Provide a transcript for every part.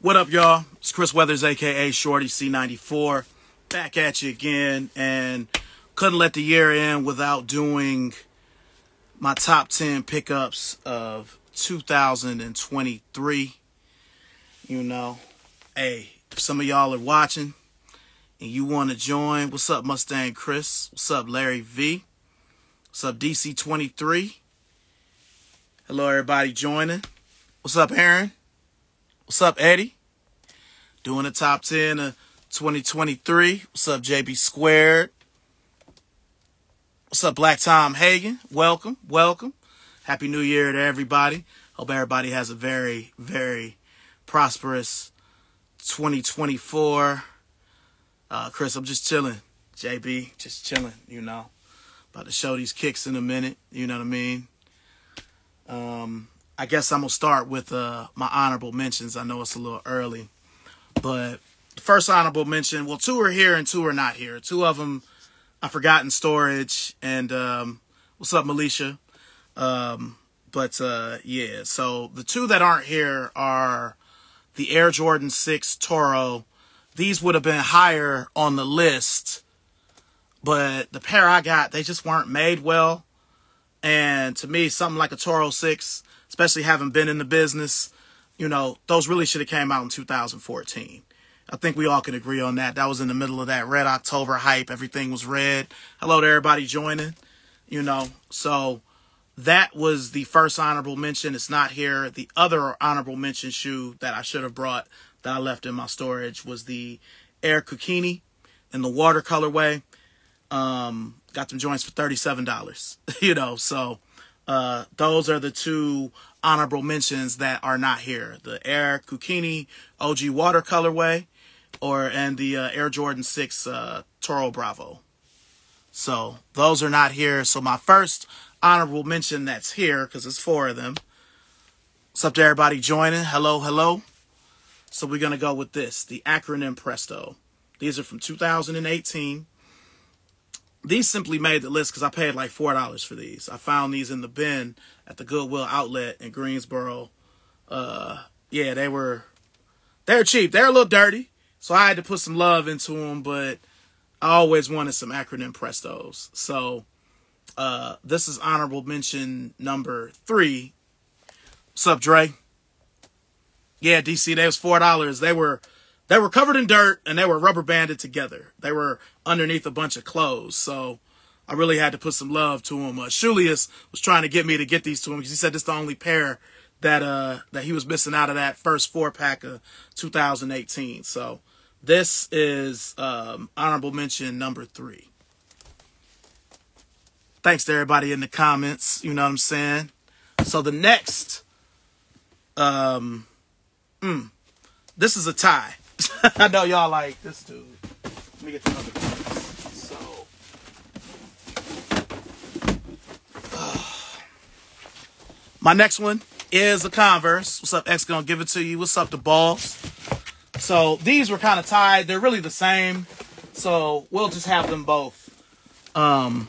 What up, y'all? It's Chris Weathers, aka Shorty C94, back at you again, and couldn't let the year end without doing my top 10 pickups of 2023. You know, hey, if some of y'all are watching and you want to join, what's up, Mustang Chris? What's up, Larry V? What's up, DC23? Hello, everybody joining. What's up, Aaron? What's up, Eddie? Doing the top 10 of 2023. What's up, JB Squared? What's up, Black Tom Hagen? Welcome, welcome. Happy New Year to everybody. Hope everybody has a very, very prosperous 2024. Uh, Chris, I'm just chilling. JB, just chilling, you know. About to show these kicks in a minute, you know what I mean? Um, I guess I'm gonna start with uh, my honorable mentions. I know it's a little early, but first honorable mention, well, two are here and two are not here. Two of them I forgot in storage. And um, what's up, Militia? Um, but uh, yeah, so the two that aren't here are the Air Jordan 6 Toro. These would have been higher on the list, but the pair I got, they just weren't made well. And to me, something like a Toro 6, especially having been in the business, you know, those really should have came out in 2014. I think we all can agree on that. That was in the middle of that Red October hype. Everything was red. Hello to everybody joining, you know. So that was the first honorable mention. It's not here. The other honorable mention shoe that I should have brought that I left in my storage was the Air Kukini in the watercolorway. Um, got them joints for $37, you know, so, uh, those are the two honorable mentions that are not here. The Air Kukini OG watercolorway or, and the, uh, Air Jordan 6, uh, Toro Bravo. So those are not here. So my first honorable mention that's here, cause it's four of them. What's up to everybody joining? Hello, hello. So we're going to go with this, the acronym Presto. These are from 2018 these simply made the list because I paid like four dollars for these. I found these in the bin at the Goodwill outlet in Greensboro. Uh, yeah, they were they're cheap. They're a little dirty, so I had to put some love into them. But I always wanted some acronym Prestos, so uh, this is honorable mention number three. What's up, Dre? Yeah, DC, they was four dollars. They were they were covered in dirt and they were rubber banded together. They were underneath a bunch of clothes. So I really had to put some love to him. Uh, Shulius was trying to get me to get these to him because he said this is the only pair that uh that he was missing out of that first four pack of 2018. So this is um, honorable mention number three. Thanks to everybody in the comments. You know what I'm saying. So the next, um, mm, this is a tie. I know y'all like this dude. Let me get the other piece. So, uh, my next one is a Converse. What's up, X? Gonna give it to you. What's up, the balls? So these were kind of tied. They're really the same. So we'll just have them both. Um,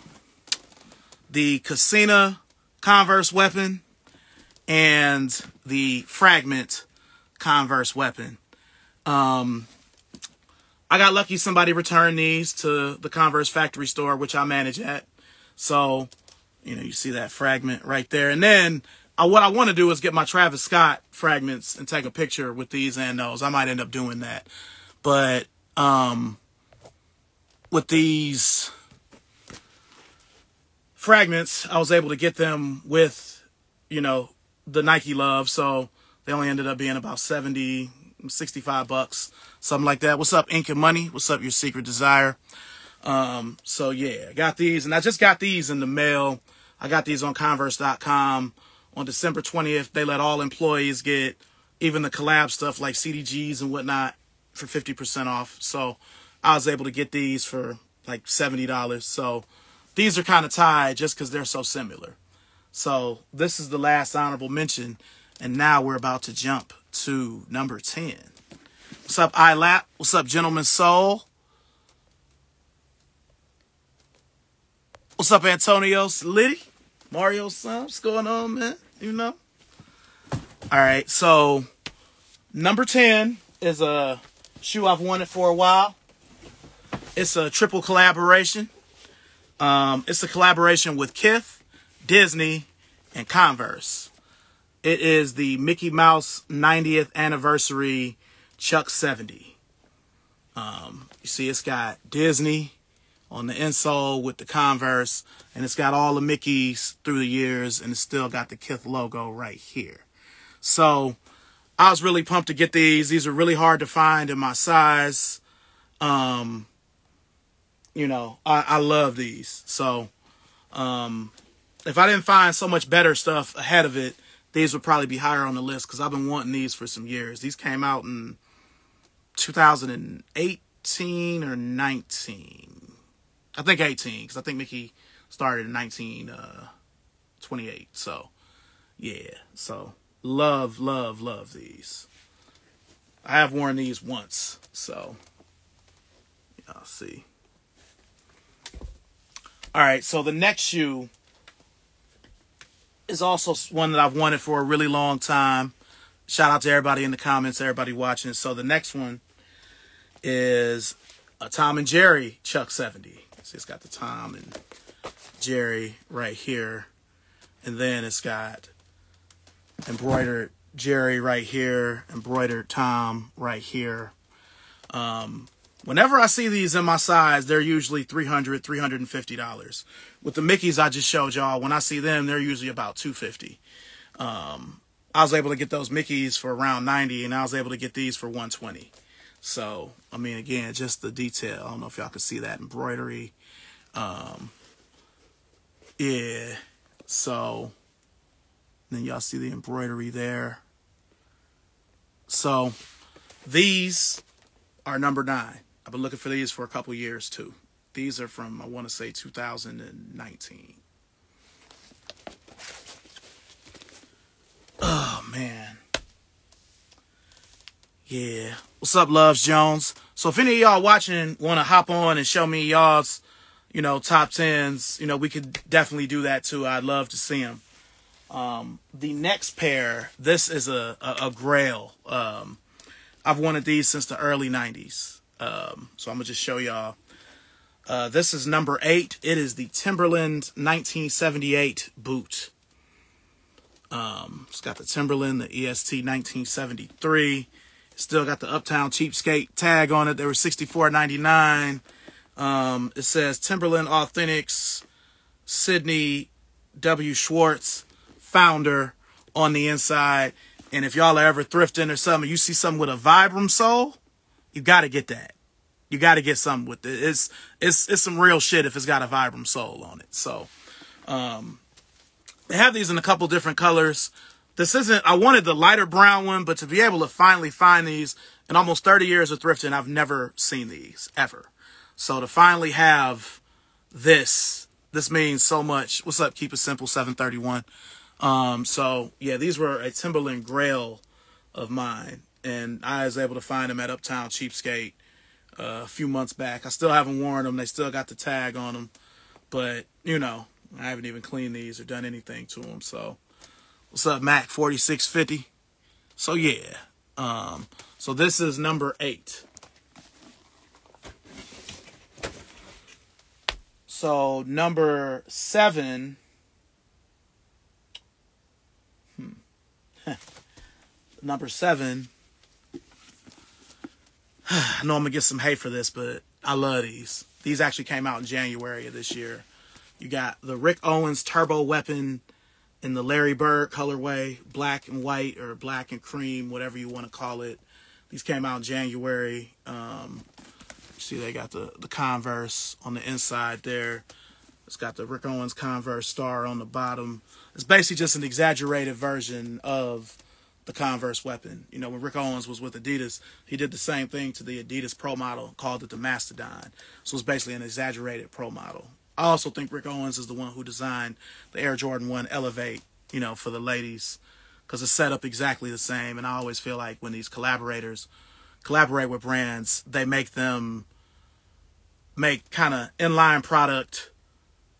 the Kasina Converse weapon and the Fragment Converse weapon. Um, I got lucky somebody returned these to the Converse factory store, which I manage at. So, you know, you see that fragment right there. And then uh, what I want to do is get my Travis Scott fragments and take a picture with these and those. I might end up doing that. But um, with these fragments, I was able to get them with, you know, the Nike Love. So they only ended up being about 70, 65 bucks, something like that. What's up, Ink and Money? What's up, Your Secret Desire? Um, so yeah, I got these and I just got these in the mail. I got these on converse.com on December 20th. They let all employees get even the collab stuff like CDGs and whatnot for 50% off. So I was able to get these for like $70. So these are kind of tied just because they're so similar. So this is the last honorable mention. And now we're about to jump to number 10. What's up, iLap? What's up, Gentleman Soul? What's up, Antonio Liddy? Mario son? What's going on, man? You know? All right, so number 10 is a shoe I've wanted for a while. It's a triple collaboration. Um, it's a collaboration with Kith, Disney, and Converse. It is the Mickey Mouse 90th anniversary Chuck 70. Um, you see, it's got Disney on the insole with the Converse, and it's got all the Mickeys through the years, and it's still got the Kith logo right here. So I was really pumped to get these. These are really hard to find in my size. Um, you know, I, I love these. So um, if I didn't find so much better stuff ahead of it, these would probably be higher on the list because I've been wanting these for some years. These came out in 2018 or 19. I think 18 because I think Mickey started in 1928. Uh, so, yeah. So, love, love, love these. I have worn these once. So, y'all see. All right. So, the next shoe is also one that I've wanted for a really long time. Shout out to everybody in the comments, everybody watching. So the next one is a Tom and Jerry Chuck 70. See, it's got the Tom and Jerry right here. And then it's got embroidered Jerry right here, embroidered Tom right here. Um, Whenever I see these in my size, they're usually $300, $350. With the Mickeys I just showed y'all, when I see them, they're usually about 250 um, I was able to get those Mickeys for around 90 and I was able to get these for 120 So, I mean, again, just the detail. I don't know if y'all can see that embroidery. Um, yeah. So, then y'all see the embroidery there. So, these are number nine. I've been looking for these for a couple years too. These are from I want to say 2019. Oh man. Yeah. What's up, Loves Jones? So if any of y'all watching want to hop on and show me y'all's, you know, top tens, you know, we could definitely do that too. I'd love to see them. Um, the next pair, this is a, a, a grail. Um, I've wanted these since the early 90s. Um, so I'm gonna just show y'all. Uh, this is number eight. It is the Timberland 1978 boot. Um, it's got the Timberland, the EST 1973. Still got the Uptown Cheapskate tag on it. They were 64.99. Um, it says Timberland Authentics, Sidney W. Swartz, founder on the inside. And if y'all are ever thrifting or something, you see something with a Vibram sole, you got to get that. You got to get something with it. It's it's it's some real shit if it's got a Vibram sole on it. So, um, they have these in a couple different colors. This isn't. I wanted the lighter brown one, but to be able to finally find these in almost 30 years of thrifting, I've never seen these ever. So to finally have this, this means so much. What's up? Keep it simple. 731. Um, so yeah, these were a Timberland Grail of mine and I was able to find them at Uptown Cheapskate uh, a few months back. I still haven't worn them; they still got the tag on them, but you know, I haven't even cleaned these or done anything to them. So, what's up, Mac forty six fifty? So yeah, um, so this is number eight. So number seven. Hmm. number seven I know I'm gonna get some hate for this, but I love these. These actually came out in January of this year. You got the Rick Owens Turbo Weapon in the Larry Bird colorway, black and white or black and cream, whatever you want to call it. These came out in January. Um, see, they got the, the Converse on the inside there. It's got the Rick Owens Converse star on the bottom. It's basically just an exaggerated version of the Converse weapon. You know, when Rick Owens was with Adidas, he did the same thing to the Adidas Pro model, called it the Mastodon. So it's basically an exaggerated Pro model. I also think Rick Owens is the one who designed the Air Jordan 1 Elevate, you know, for the ladies, because it's set up exactly the same. And I always feel like when these collaborators collaborate with brands, they make them make kind of inline product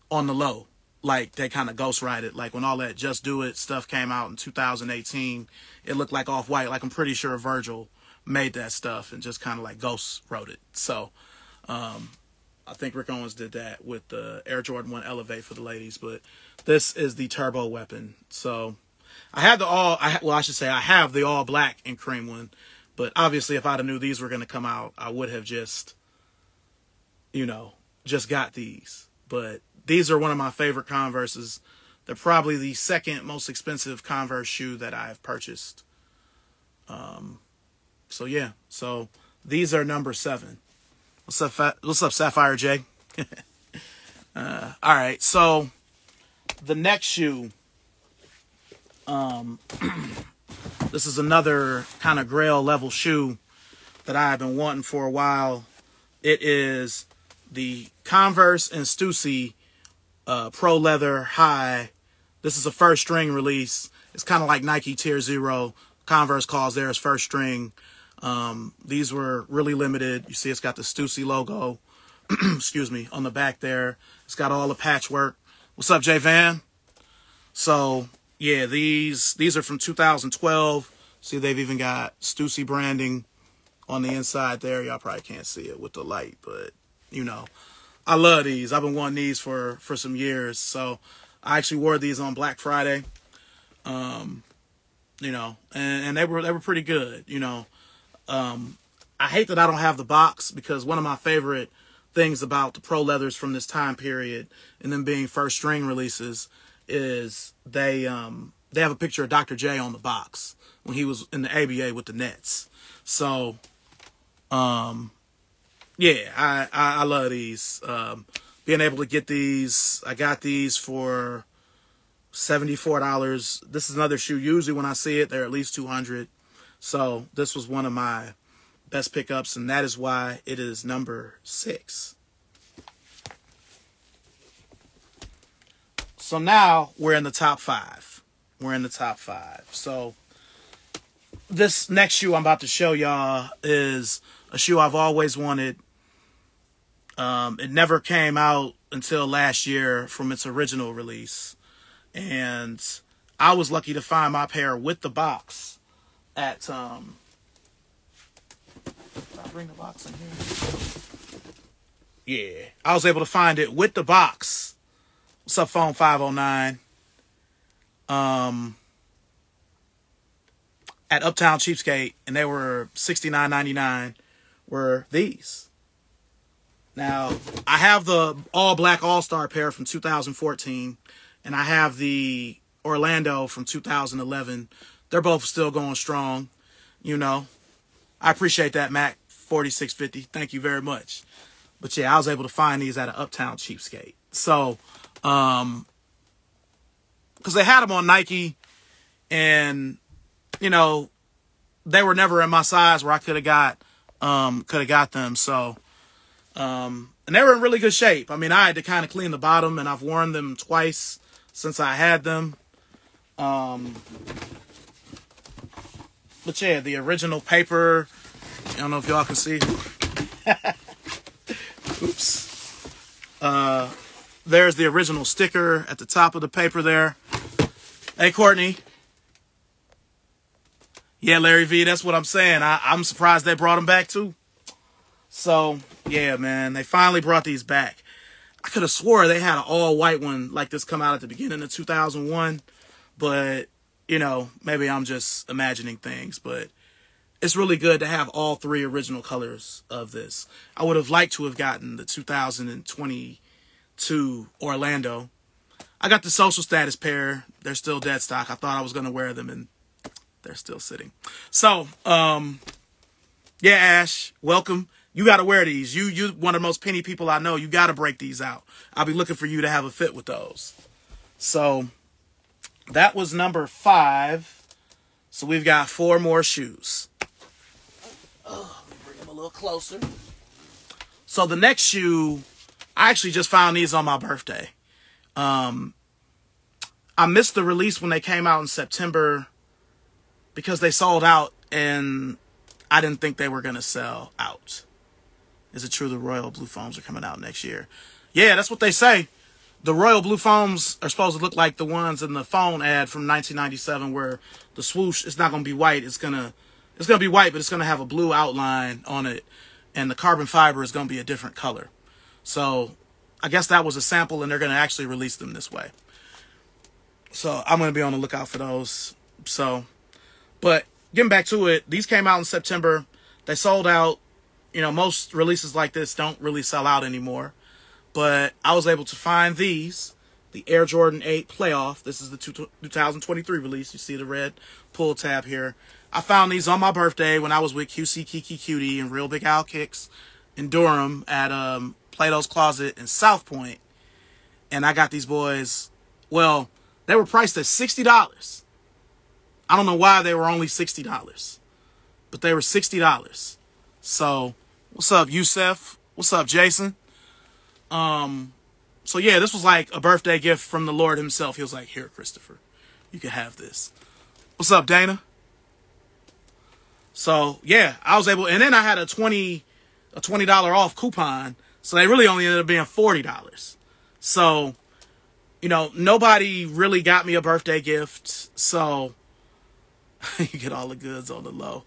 on the low. like they kind of ghostwrite it. Like when all that Just Do It stuff came out in 2018, it looked like Off White. Like I'm pretty sure Virgil made that stuff and just kind of like ghost wrote it. So, um, I think Rick Owens did that with the Air Jordan 1 Elevate for the ladies, but this is the turbo weapon. So, I had the all, I, well, I should say I have the all black and cream one, but obviously if I'd have knew these were going to come out, I would have just, you know, just got these. But these are one of my favorite Converses. They're probably the second most expensive Converse shoe that I've purchased. Um, so yeah, so these are number seven. What's up, what's up, Sapphire J? uh, all right, so the next shoe um, this is another kind of grail level shoe that I have been wanting for a while. It is the Converse and Stussy uh, Pro Leather High. This is a first string release. It's kind of like Nike Tier Zero. Converse calls theirs first string. Um, these were really limited. You see, it's got the Stussy logo. excuse me, on the back there. It's got all the patchwork. What's up, Jay Van? So yeah, these these are from 2012. See, they've even got Stussy branding on the inside there. Y'all probably can't see it with the light, but you know, I love these. I've been wanting these for for some years. So I actually wore these on Black Friday. Um, you know, and, and they were they were pretty good. You know, um, I hate that I don't have the box because one of my favorite things about the pro leathers from this time period and them being first string releases is they um they have a picture of Dr. J on the box when he was in the ABA with the Nets. So um yeah, I, I, I love these. Um being able to get these, I got these for $74. This is another shoe. Usually when I see it, they're at least 200 So this was one of my best pickups, and that is why it is number six. So now we're in the top five. We're in the top five. So this next shoe I'm about to show y'all is a shoe I've always wanted. Um, it never came out until last year from its original release. And I was lucky to find my pair with the box at um I bring the box in here. Yeah. I was able to find it with the box What's up, phone 509? Um, at Uptown Cheapskate, and they were sixty nine ninety nine. Were these? Now I have the all black all star pair from 2014, and I have the Orlando from 2011. They're both still going strong. You know, I appreciate that, Mac 4650. Thank you very much. But yeah, I was able to find these at an Uptown Cheapskate. So um, because they had them on Nike, and you know, they were never in my size where I could have got um could have got them. So, um, and they were in really good shape. I mean, I had to kind of clean the bottom, and I've worn them twice since I had them. Um, but yeah, the original paper. I don't know if y'all can see. Oops. Uh, there's the original sticker at the top of the paper there. Hey, Courtney. Yeah, Larry V, that's what I'm saying. I, I'm surprised they brought them back too. So, yeah, man, they finally brought these back. I could have swore they had an all white one like this come out at the beginning of 2001, but you know, maybe I'm just imagining things, but it's really good to have all three original colors of this. I would have liked to have gotten the 2022 Orlando. I got the social status pair. They're still dead stock. I thought I was going to wear them and they're still sitting. So, um, yeah, Ash, welcome. You got to wear these. You, you, one of the most penny people I know. You got to break these out. I'll be looking for you to have a fit with those. So that was number five. So we've got four more shoes. Oh, bring them a little closer. So the next shoe I actually just found these on my birthday. Um, I missed the release when they came out in September because they sold out and I didn't think they were going to sell out. Is it true the Royal Blue Foams are coming out next year? Yeah, that's what they say. the royal blue foams are supposed to look like the ones in the phone ad from 1997 where the swoosh is not going to be white it's going to it's to be white but it's going to have a blue outline on it and the carbon fiber is going to be a different color so i guess that was a sample and they're going to actually release them this way so i'm going to be on the lookout for those so but getting back to it these came out in september they sold out you know most releases like this don't really sell out anymore but I was able to find these the Air Jordan 8 Playoff. This is the 2023 release. You see the red pull tab here. I found these on my birthday when I was with QC Kiki Cutie and Real Big Al Kicks in Durham at um, Plato's Closet in South Point. And I got these boys, well, they were priced at $60. I don't know why they were only $60, but they were $60. So, what's up, Yusef? What's up, Jason? Um, so yeah, this was like a birthday gift from the Lord himself. He was like, here, Christopher, you can have this. What's up, Dana? So yeah, I was able, and then I had a 20, a $20 off coupon. So they really only ended up being $40. So, you know, nobody really got me a birthday gift. So you get all the goods on the low.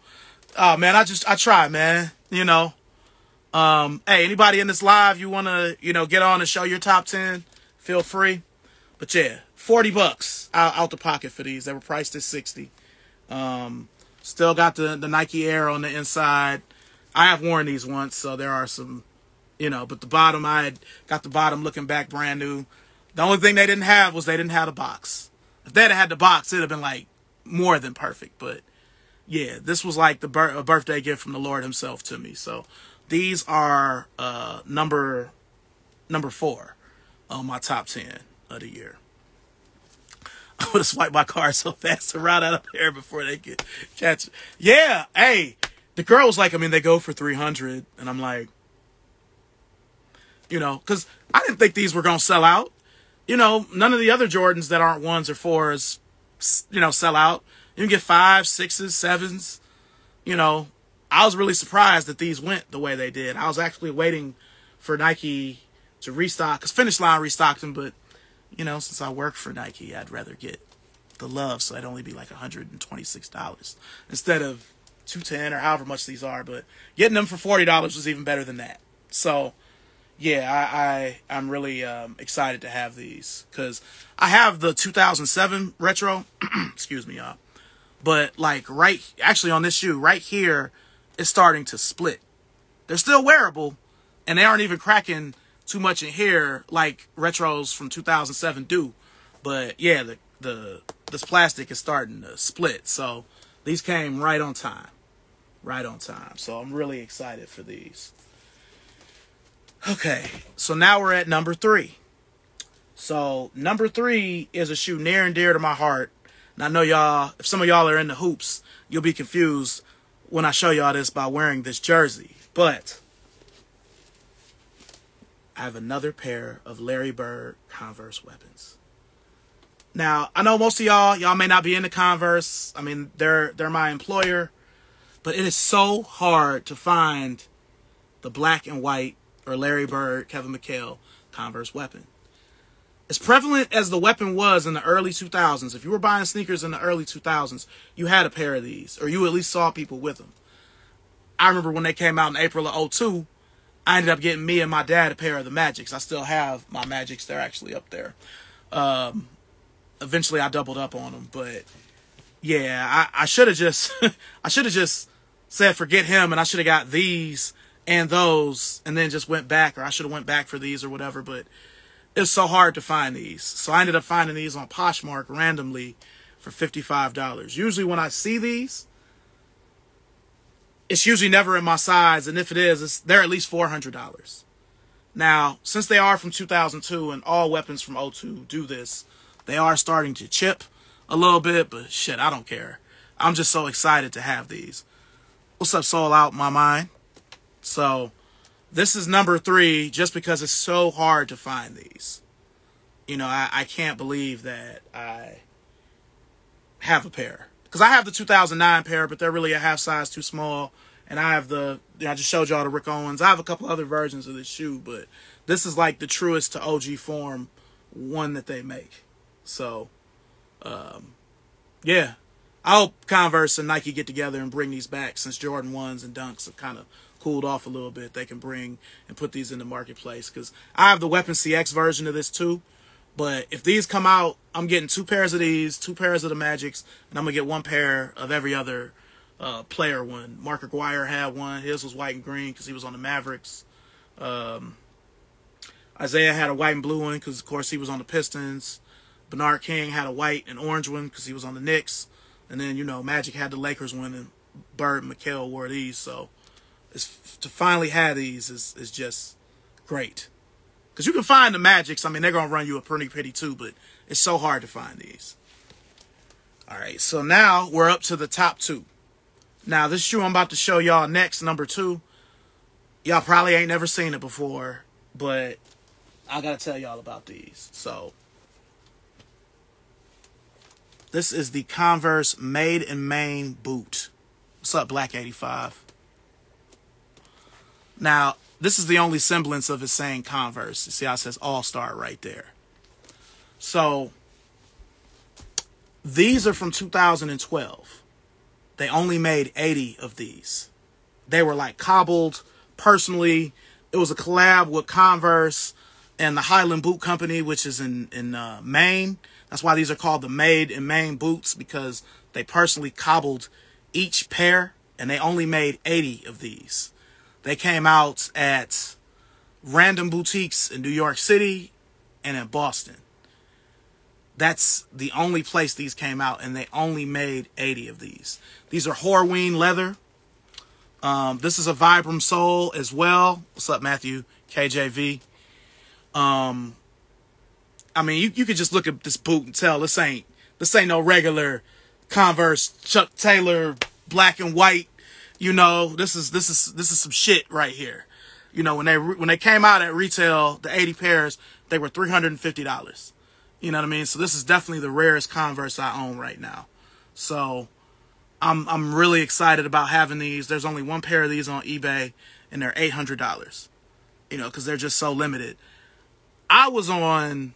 Oh man, I just, I try, man, you know, um, hey, anybody in this live, you want to, you know, get on and show your top 10, feel free. But yeah, 40 bucks out, out the pocket for these. They were priced at 60. Um, still got the, the Nike Air on the inside. I have worn these once, so there are some, you know, but the bottom, I had got the bottom looking back brand new. The only thing they didn't have was they didn't have the box. If they'd have had the box, it'd have been like more than perfect. But yeah, this was like the bir- a birthday gift from the Lord Himself to me. So these are uh, number number four on my top ten of the year. I would have swiped my car so fast to ride out of there before they could catch. Yeah, hey, the girl was like, I mean, they go for three hundred, and I'm like, you know, because I didn't think these were gonna sell out. You know, none of the other Jordans that aren't ones or fours, you know, sell out. You can get five, sixes, sevens. You know, I was really surprised that these went the way they did. I was actually waiting for Nike to restock, because Finish Line restocked them, but, you know, since I work for Nike, I'd rather get the love, so it'd only be like $126 instead of 210 or however much these are, but getting them for $40 was even better than that. So, yeah, I, I am really um, excited to have these because I have the 2007 retro. excuse me, y'all. But like right, actually on this shoe right here, is starting to split. They're still wearable, and they aren't even cracking too much in here like retros from 2007 do. But yeah, the the this plastic is starting to split. So these came right on time. Right on time. So I'm really excited for these. Okay, so now we're at number three. So number three is a shoe near and dear to my heart. And I know y'all, if some of y'all are in the hoops, you'll be confused when I show y'all this by wearing this jersey. But I have another pair of Larry Bird Converse weapons. Now, I know most of y'all, y'all may not be into Converse. I mean, they're they're my employer, but it is so hard to find the black and white or Larry Bird, Kevin McHale Converse weapon. As prevalent as the weapon was in the early 2000s, if you were buying sneakers in the early 2000s, you had a pair of these, or you at least saw people with them. I remember when they came out in April of 02, I ended up getting me and my dad a pair of the Magics. I still have my Magics; they're actually up there. Um, eventually, I doubled up on them, but yeah, I, I should have just, I should have just said forget him, and I should have got these and those, and then just went back, or I should have went back for these or whatever. But it's so hard to find these. So I ended up finding these on Poshmark randomly for $55. Usually when I see these, it's usually never in my size. And if it is, they're at least $400. Now, since they are from 2002 and all weapons from 02 do this, they are starting to chip a little bit, but shit, I don't care. I'm just so excited to have these. What's up, Soul Out My Mind? So, this is number three just because it's so hard to find these. You know, I, I can't believe that I have a pair. Because I have the 2009 pair, but they're really a half size too small. And I have the, I just showed y'all the Rick Owens. I have a couple other versions of this shoe, but this is like the truest to OG form one that they make. So, um, yeah, I hope Converse and Nike get together and bring these back since Jordan ones and Dunks have kind of cooled off a little bit. They can bring and put these in the marketplace because I have the Weapon CX version of this too. But if these come out, I'm getting two pairs of these, two pairs of the Magics, and I'm gonna get one pair of every other uh, player one. Mark Aguirre had one. His was white and green because he was on the Mavericks. Um, Isaiah had a white and blue one because, of course, he was on the Pistons. Bernard King had a white and orange one because he was on the Knicks. And then, you know, Magic had the Lakers one, and Bird and McHale wore these. So to finally have these is, is just great. Because you can find the Magics. I mean, they're going to run you a pretty pretty too, but it's so hard to find these. All right, so now we're up to the top two. Now, this shoe I'm about to show y'all next, number two. Y'all probably ain't never seen it before, but I got to tell y'all about these. So, this is the Converse Made in Maine boot. What's up, Black 85? Now, this is the only semblance of it saying Converse. You see how it says All Star right there. So these are from 2012. They only made 80 of these. They were like cobbled personally. It was a collab with Converse and the Highland Boot Company, which is in in uh, Maine. That's why these are called the Made in Maine boots because they personally cobbled each pair, and they only made 80 of these. They came out at random boutiques in New York City and in Boston. That's the only place these came out, and they only made 80 of these. These are Horween leather. Um, this is a Vibram sole as well. What's up, Matthew? KJV. Um, I mean, you, you could just look at this boot and tell this ain't this ain't no regular Converse Chuck Taylor black and white you know, this is this is this is some shit right here. You know, when they when they came out at retail, the 80 pairs, they were $350. You know what I mean? So this is definitely the rarest Converse I own right now. So I'm I'm really excited about having these. There's only one pair of these on eBay and they're $800. You know, cuz they're just so limited. I was on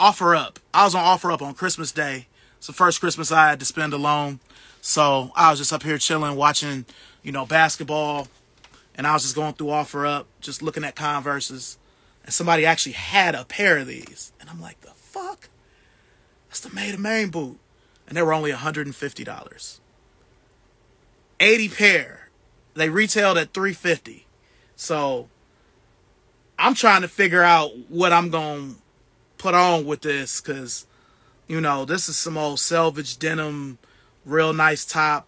offer up. I was on offer up on Christmas Day. It's the first Christmas I had to spend alone. So I was just up here chilling, watching, you know, basketball, and I was just going through offer up, just looking at Converses, and somebody actually had a pair of these, and I'm like, the fuck? That's the Made in Maine boot, and they were only $150. 80 pair. They retailed at 350. So I'm trying to figure out what I'm going to put on with this cuz you know, this is some old selvage denim real nice top,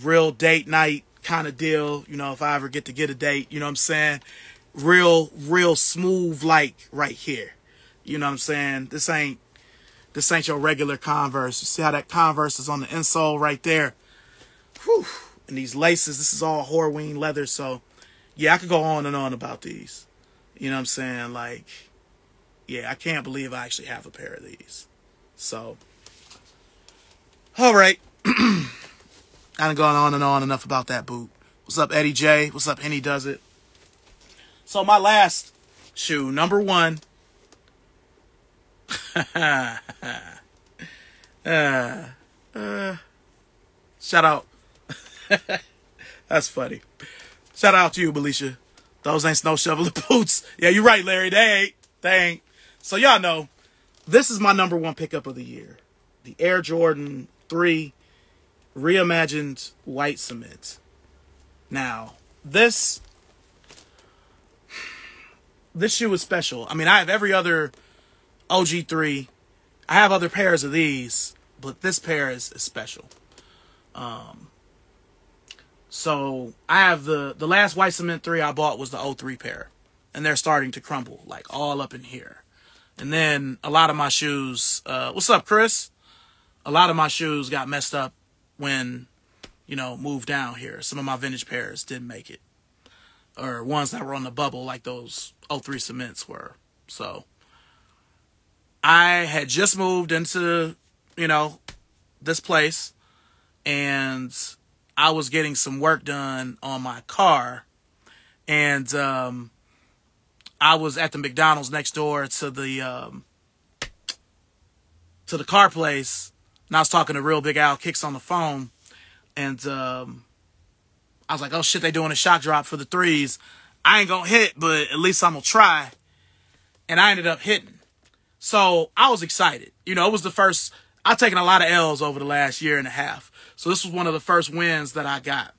real date night kind of deal. You know, if I ever get to get a date, you know what I'm saying? Real, real smooth like right here. You know what I'm saying? This ain't this ain't your regular Converse. You see how that Converse is on the insole right there? Whew. And these laces, this is all Horween leather. So, yeah, I could go on and on about these. You know what I'm saying? Like, yeah, I can't believe I actually have a pair of these. So, all right. I done gone on and on enough about that boot. What's up, Eddie J? What's up, Henny Does It? So my last shoe, number one. uh, uh, shout out. That's funny. Shout out to you, Belisha. Those ain't snow shoveler boots. Yeah, you're right, Larry. They ain't. They ain't. So y'all know, this is my number one pickup of the year. The Air Jordan 3 reimagined white cement. Now, this this shoe is special. I mean, I have every other OG3. I have other pairs of these, but this pair is, is special. Um, so I have the the last white cement 3 I bought was the 03 pair, and they're starting to crumble like all up in here. And then a lot of my shoes, uh, what's up, Chris? A lot of my shoes got messed up when, you know, moved down here. Some of my vintage pairs didn't make it. Or ones that were on the bubble like those 03 cements were. So I had just moved into, you know, this place and I was getting some work done on my car and um I was at the McDonald's next door to the um, to the car place, and I was talking to Real Big Al Kicks on the phone, and um, I was like, "Oh shit, they doing a shot drop for the threes. I ain't gonna hit, but at least I'm gonna try." And I ended up hitting. So I was excited. You know, it was the first. I've taken a lot of L's over the last year and a half. So this was one of the first wins that I got.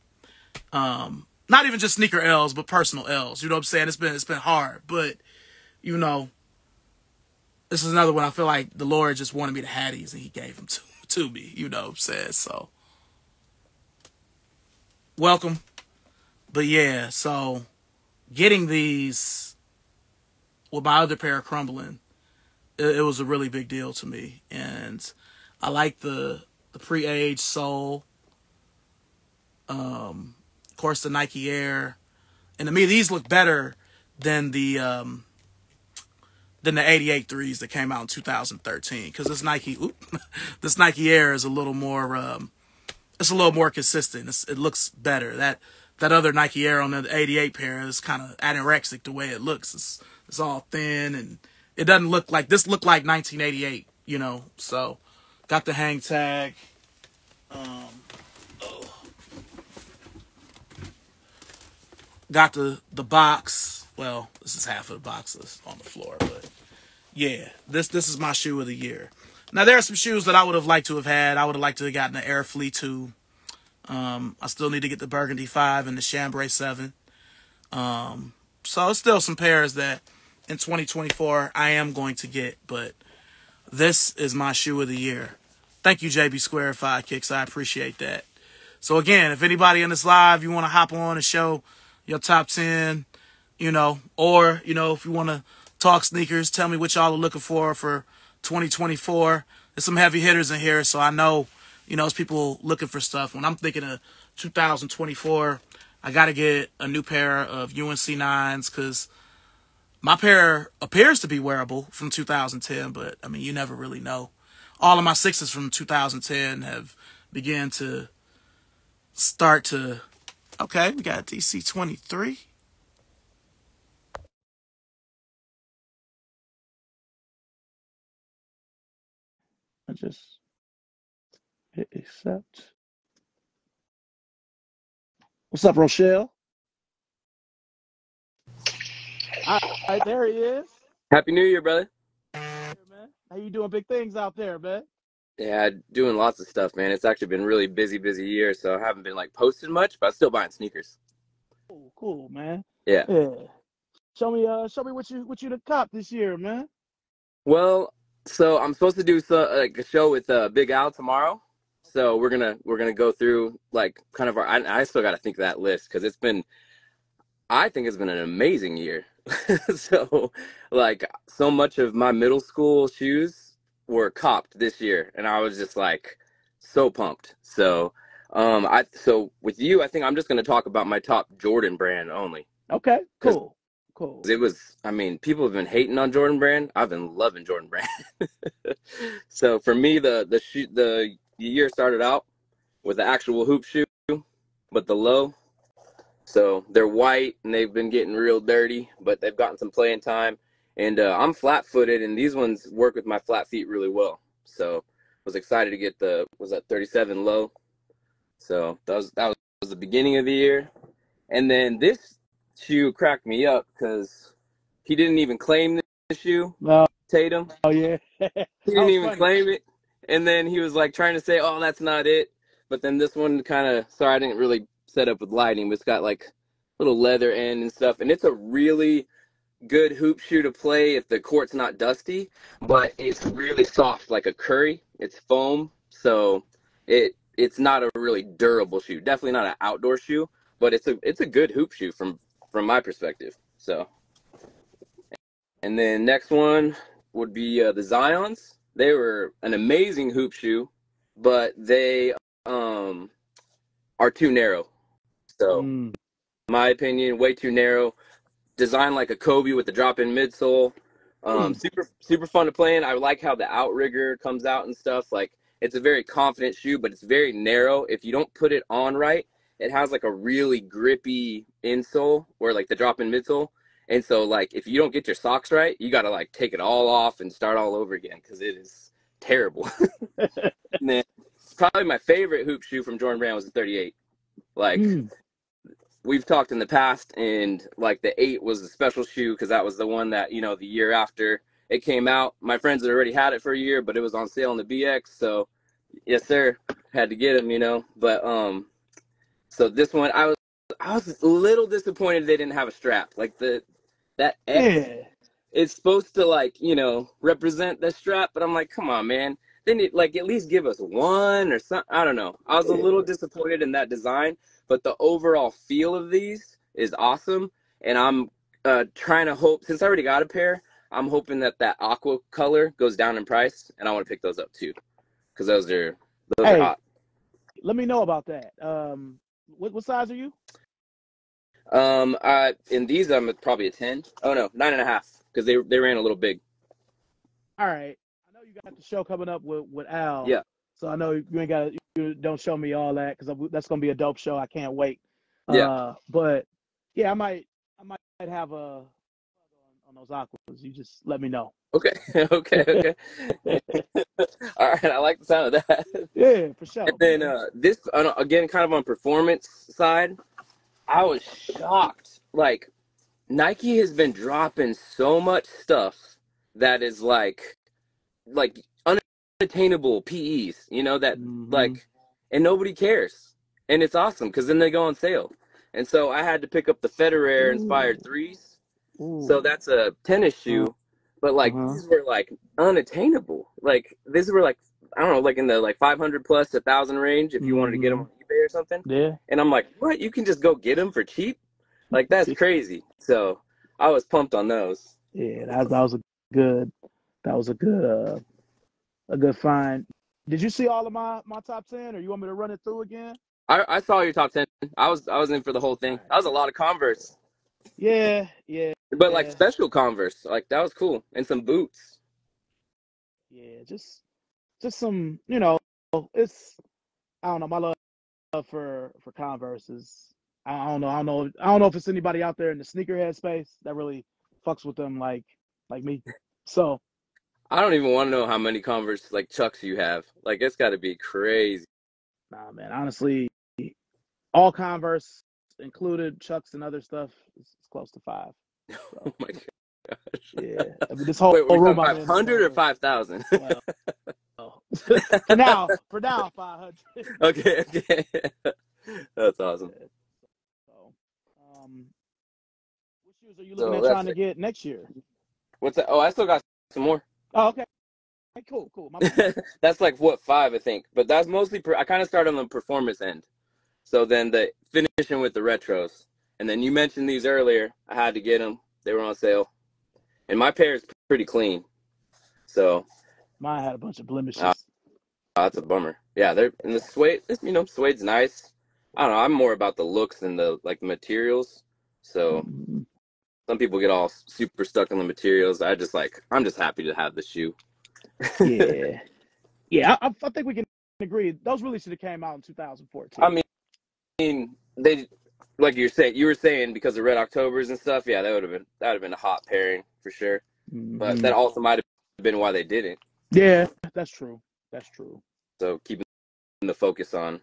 Um, not even just sneaker L's, but personal L's. You know what I'm saying? It's been it's been hard, but you know, this is another one. I feel like the Lord just wanted me to have these, and He gave them to to me. You know what I'm saying? So welcome. But yeah, so getting these with my other pair crumbling, it, it was a really big deal to me, and I like the the pre-age sole. Um, of course, the Nike Air, and to me, these look better than the um, than the 88 threes that came out in 2013 because this Nike oop, this Nike Air is a little more um, it's a little more consistent. It's, it looks better. That that other Nike Air on the 88 pair is kind of anorexic the way it looks. It's it's all thin and it doesn't look like this looked like 1988, you know. So got the hang tag. Um, oh. Got the the box. Well, this is half of the box that's on the floor, but yeah, this this is my shoe of the year. Now there are some shoes that I would have liked to have had. I would have liked to have gotten the Air Flea 2. Um, I still need to get the Burgundy 5 and the Chambray 7. Um, so it's still some pairs that in 2024 I am going to get, but this is my shoe of the year. Thank you, JB Square Five Kicks. I appreciate that. So again, if anybody in this live, you want to hop on and show your top 10, you know, or, you know, if you want to talk sneakers, tell me what y'all are looking for for 2024. There's some heavy hitters in here, so I know, you know, it's people looking for stuff. When I'm thinking of 2024, I got to get a new pair of UNC 9s because my pair appears to be wearable from 2010, but I mean, you never really know all of my sixes from 2010 have began to start to. Okay, we got DC 23. I just hit accept. What's up, Rochelle? All right, there he is. Happy New Year, brother. How you doing big things out there, man? Yeah, doing lots of stuff, man. It's actually been really busy, busy year, so I haven't been like posting much, but I'm still buying sneakers. Cool, cool, man. Yeah. Yeah. Show me, uh, show me what you what you the cop this year, man. Well, so I'm supposed to do so, like a show with uh, Big Al tomorrow. So we're gonna we're gonna go through like kind of our. I, I still got to think of that list because it's been. I think it's been an amazing year. so like so much of my middle school shoes were copped this year and I was just like so pumped. So um I so with you I think I'm just going to talk about my top Jordan brand only. Okay, cool. Cool. It was I mean people have been hating on Jordan brand. I've been loving Jordan brand. so for me the the shoe the year started out with the actual hoop shoe but the low so they're white and they've been getting real dirty, but they've gotten some playing time. And uh, I'm flat footed, and these ones work with my flat feet really well. So was excited to get the was that 37 low. So that was that was the beginning of the year, and then this shoe cracked me up because he didn't even claim the shoe. No. Tatum. Oh yeah. he didn't even funny. claim it, and then he was like trying to say, "Oh, that's not it." But then this one kind of sorry, I didn't really set up with lighting, but it's got like little leather end and stuff, and it's a really good hoop shoe to play if the court's not dusty, but it's really soft like a curry. It's foam, so it it's not a really durable shoe. Definitely not an outdoor shoe, but it's a it's a good hoop shoe from from my perspective. So, and then next one would be uh, the Zions. They were an amazing hoop shoe, but they um are too narrow. So, mm. my opinion, way too narrow. Designed like a Kobe with the drop-in midsole. Um, mm. Super super fun to play in. I like how the outrigger comes out and stuff. Like it's a very confident shoe, but it's very narrow. If you don't put it on right, it has like a really grippy insole or like the drop-in midsole, And so like if you don't get your socks right, you got to like take it all off and start all over again cuz it is terrible. and then probably my favorite hoop shoe from Jordan Brand was the 38. Like mm. We've talked in the past and like the 8 was a special shoe cuz that was the one that, you know, the year after it came out, my friends had already had it for a year, but it was on sale in the BX, so yes sir, had to get them, you know. But um so this one I was I was a little disappointed they didn't have a strap. Like the that X yeah. is supposed to like, you know, represent the strap, but I'm like, come on, man. They need like at least give us one or something. I don't know. I was a little disappointed in that design, but the overall feel of these is awesome. And I'm uh, trying to hope since I already got a pair, I'm hoping that that aqua color goes down in price, and I want to pick those up too, because those are those hey, are hot. Let me know about that. Um, what what size are you? Um, I in these I'm probably a ten. Oh no, nine and a half because they they ran a little big. All right, I know you got the show coming up with with Al. Yeah. So I know you ain't got you don't show me all that because that's gonna be a dope show. I can't wait. Yeah. Uh, but yeah, I might I might have a on, on those aquas. You just let me know. Okay. okay. Okay. all right. I like the sound of that. Yeah, for sure. And then uh, this again, kind of on performance side. I was shocked. Like Nike has been dropping so much stuff that is like like unattainable PEs, you know, that mm-hmm. like and nobody cares. And it's awesome because then they go on sale. And so I had to pick up the Federer inspired threes. Ooh. So that's a tennis shoe. But like uh-huh. these were like unattainable. Like these were like I don't know, like in the like 500 plus a thousand range if you mm-hmm. wanted to get them mm-hmm. on eBay or something. Yeah. And I'm like, what? You can just go get them for cheap? Like that's crazy. So I was pumped on those. Yeah, that, that was a good. That was a good. uh A good find. Did you see all of my my top ten, or you want me to run it through again? I, I saw your top ten. I was I was in for the whole thing. That was a lot of Converse. Yeah, yeah. But like special Converse, like that was cool, and some boots. Yeah, just just some, you know, it's I don't know, my love for for Converse is I don't know, I don't know, I don't know if it's anybody out there in the sneakerhead space that really fucks with them like like me. So I don't even want to know how many Converse like Chucks you have. Like it's got to be crazy. Nah, man. Honestly, all Converse included, Chucks and other stuff, it's, close to five. So. oh my gosh. Yeah, I mean, this whole, Wait, whole room. Five hundred or five thousand? Well, for now, for now, five hundred. Okay, okay, that's awesome. So, um, what shoes are you looking so at trying it. to get next year? What's that? Oh, I still got some more. Oh, okay. Cool, cool. that's like what five, I think. But that's mostly. Per- I kind of started on the performance end. So then the finishing with the retros, and then you mentioned these earlier. I had to get them. They were on sale, and my pair is pretty clean. So Mine had a bunch of blemishes. Uh, that's a bummer. Yeah, they're and the suede. You know, suede's nice. I don't know. I'm more about the looks than the like the materials. So mm-hmm. Some people get all super stuck on the materials. I just like I'm just happy to have the shoe. yeah, yeah. I, I, think we can agree. Those really should have came out in 2014. I mean, they like you're saying. You were saying because of Red Octobers and stuff. Yeah, that would have been that would have been a hot pairing for sure. Mm-hmm. But that also might have been why they didn't. Yeah, that's true. That's true. So keeping the focus on,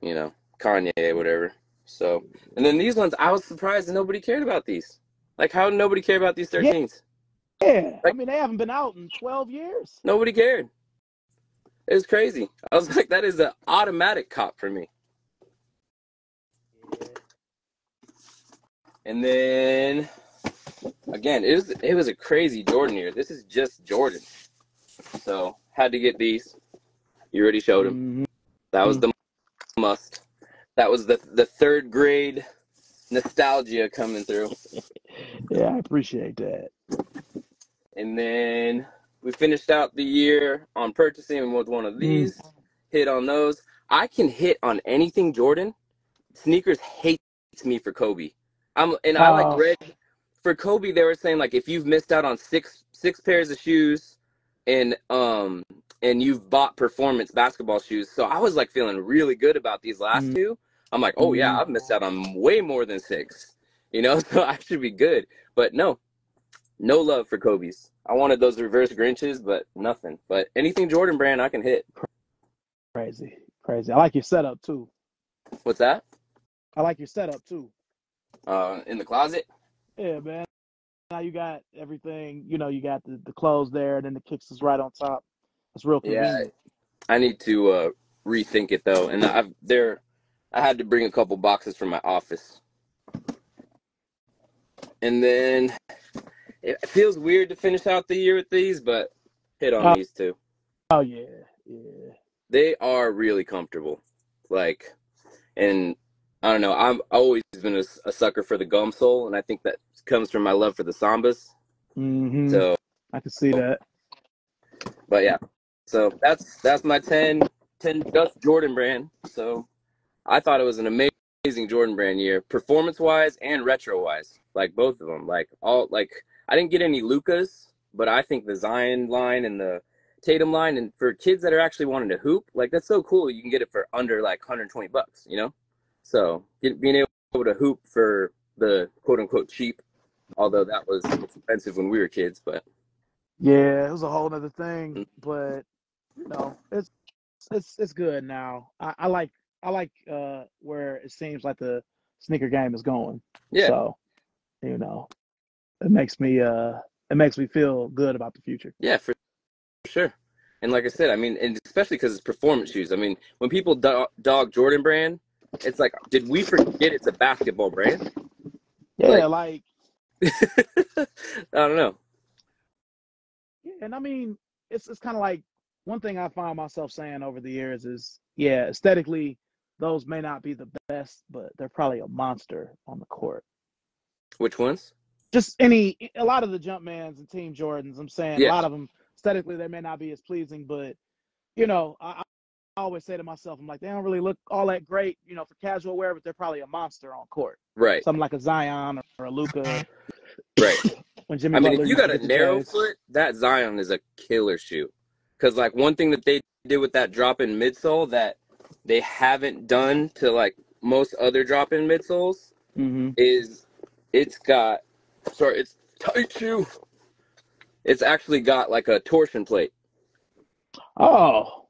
you know, Kanye, whatever. So, and then these ones, I was surprised that nobody cared about these. Like, how nobody care about these 13s? Yeah, yeah. Like, I mean, they haven't been out in 12 years. Nobody cared. It was crazy. I was like, that is an automatic cop for me. And then, again, it was it was a crazy Jordan year. This is just Jordan. So had to get these. You already showed them. Mm-hmm. That was the must. That was the the third grade nostalgia coming through. Yeah, I appreciate that. And then we finished out the year on purchasing with one of mm. these. Mm. Hit on those. I can hit on anything Jordan. Sneakers hates me for Kobe. I'm and I like oh. red for Kobe. They were saying like if you've missed out on six six pairs of shoes and um and you've bought performance basketball shoes. So I was like feeling really good about these last mm-hmm. two. I'm like, oh yeah, mm-hmm. I've missed out on way more than six. You know, so I should be good. But no, no love for Kobe's. I wanted those reverse Grinches, but nothing. But anything Jordan brand, I can hit. Crazy, crazy. I like your setup too. What's that? I like your setup too. Uh, in the closet. Yeah, man. Now you got everything. You know, you got the, the clothes there, and then the kicks is right on top. It's real convenient. Yeah, I need to uh, rethink it though, and I've there. I had to bring a couple boxes from my office, and then it feels weird to finish out the year with these, but hit on Oh, these two. oh yeah, yeah. They are really comfortable, like, and I don't know. I've always been a, a sucker for the gum sole, and I think that comes from my love for the sambas. hmm So, I can see that. but yeah, so that's that's my 10, 10 just Jordan brand. So I thought it was an amazing Jordan brand year, performance wise and retro wise, like both of them. Like all like I didn't get any Lukas, but I think the Zion line and the Tatum line, and for kids that are actually wanting to hoop, like that's so cool. You can get it for under like 120 bucks, you know. So get, being able to hoop for the quote unquote cheap, although that was expensive when we were kids, but Yeah, it was a whole other thing, Mm. but you know, it's it's it's good now. I, I like I like uh where it seems like the sneaker game is going. yeah, So, you know, it makes me uh it makes me feel good about the future. yeah, for sure. And like I said, I mean, and especially because it's performance shoes. I mean, when people do- dog Jordan brand, it's like, did we forget it's a basketball brand? Yeah, Like, like I don't know. yeah, and I mean, it's it's kind of like one thing I find myself saying over the years is, yeah, aesthetically, those may not be the best, but they're probably a monster on the court. Which ones? Just any, a lot of the Jumpmans and Team Jordans, I'm saying a lot of them aesthetically they may not be as pleasing, but you know, I, I always say to myself, I'm like, they don't really look all that great, you know, for casual wear, but they're probably a monster on court. right, Something like a Zion or, or a Luka right. when Jimmy I mean, Butler if you got a narrow J's. foot, that Zion is a killer shoe. Because like one thing that they did with that drop in midsole that they haven't done to like most other drop in midsoles hmm is it's got sorry, it's tight shoe. It's actually got like a torsion plate. Oh,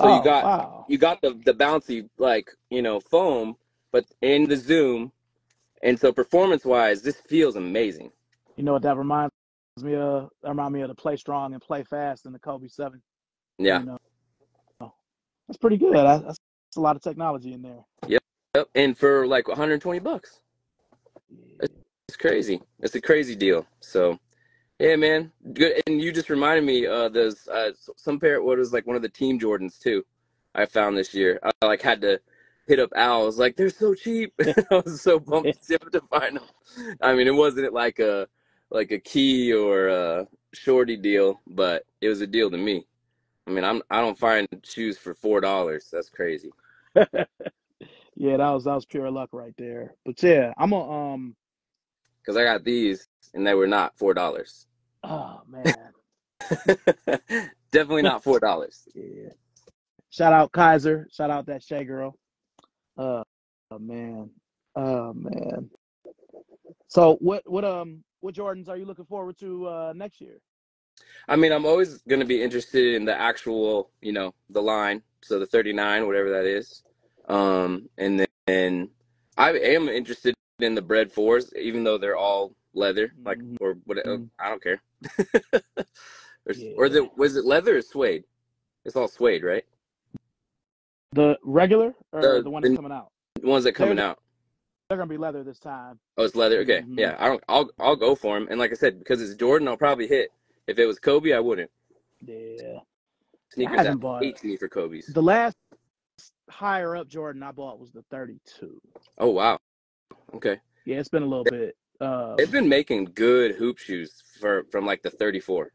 So you oh, got wow. you got the the bouncy like, you know, foam, but in the zoom. And so performance wise, this feels amazing. You know what that reminds me of? That reminds me of the play strong and play fast in the Kobe Seven. Yeah. You know, that's pretty good. That's, that's a lot of technology in there. Yep. Yep. And for like 120 bucks. Crazy. It's a crazy deal. So, yeah, man. Good. And you just reminded me. Uh, there's uh, some pair. What was like one of the Team Jordans too. I found this year. I like had to hit up Al. I was like, they're so cheap. I was so pumped to to find them. I mean, it wasn't like a like a key or a shorty deal, but it was a deal to me. I mean, I'm I don't find shoes for four dollars. That's crazy. yeah, that was that was pure luck right there. But yeah, I'm a um. Because I got these and they were not four dollars. Oh man, Definitely not four dollars. yeah. Shout out Kaiser. Shout out that Shay girl. Uh, oh man. Oh man. So what what um what Jordans are you looking forward to uh next year? I mean, I'm always going to be interested in the actual, you know, the line. So the 39, whatever that is. Um, and then I am interested in the bread fours, even though they're all leather, like Mhm. or what? Mhm. I don't care. or, Yeah. or the was it leather or suede? It's all suede, right? The regular or The- the one the- coming out? The ones that coming They're- out. They're gonna be leather this time. Oh, it's leather. Okay, Mhm. yeah. I don't. I'll I'll go for them. And like I said, because it's Jordan, I'll probably hit. If it was Kobe, I wouldn't. Yeah. Sneakers haven't that bought- for Kobe's. The last higher up Jordan I bought was the 32. Oh wow. Okay. Yeah, it's been a little bit. Uh, They've been making good hoop shoes for from like the 34.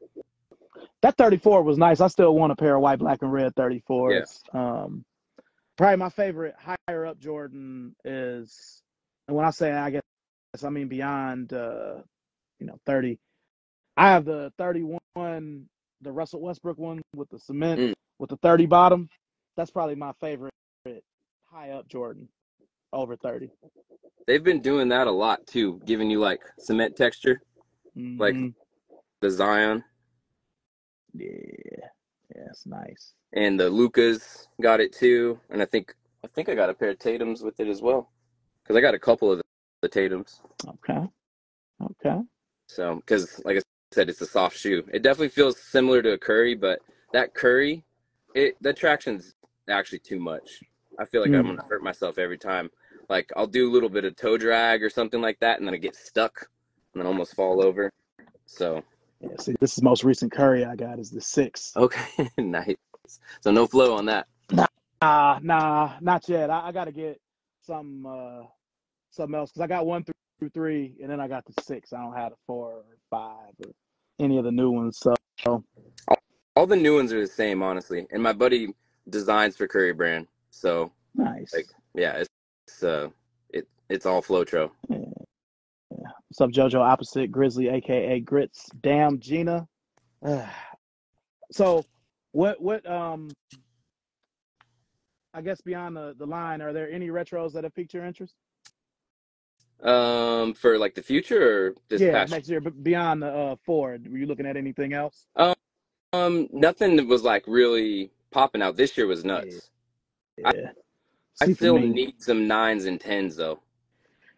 that 34 was nice. I still want a pair of white, black, and red 34s. Um, probably my favorite higher up Jordan is, and when I say I guess I mean beyond, uh, you know, 30. I have the 31, the Russell Westbrook one with the cement Mm. with the 30 bottom. That's probably my favorite high up Jordan over 30. They've been doing that a lot too, giving you like cement texture, like Mhm. the Zion Yeah, yeah, it's nice. and the Lukas got it too. And I think I think I got a pair of Tatum's with it as well, because I got a couple of the, the Tatum's. Okay, okay. So, because like I said, it's a soft shoe. It definitely feels similar to a Curry, but that Curry, it the traction's actually too much. I feel like I'm Mm. gonna hurt myself every time. Like I'll do a little bit of toe drag or something like that, and then I get stuck and then almost fall over. So, Yeah, see, this is most recent Curry I got is the six. okay, nice. So no flow on that. Nah, nah, not yet. I, I got to get some uh something else because I got one through, through three, and then I got the six. I don't have the four or five or any of the new ones. So All, all the new ones are the same, honestly. And my buddy designs for Curry brand, so nice. like yeah, it's, uh it it's all Flotro. Yeah. yeah. What's up, JoJo? Opposite Grizzly, aka Grits. Damn, Gina. so, what what um. I guess beyond the, the line, are there any retros that have piqued your interest? Um, for like the future or this Yeah, past next year, but beyond the uh, Ford, were you looking at anything else? Um, um, nothing that was like really popping out. This year was nuts. I, Yeah. I For still need some nines and tens though.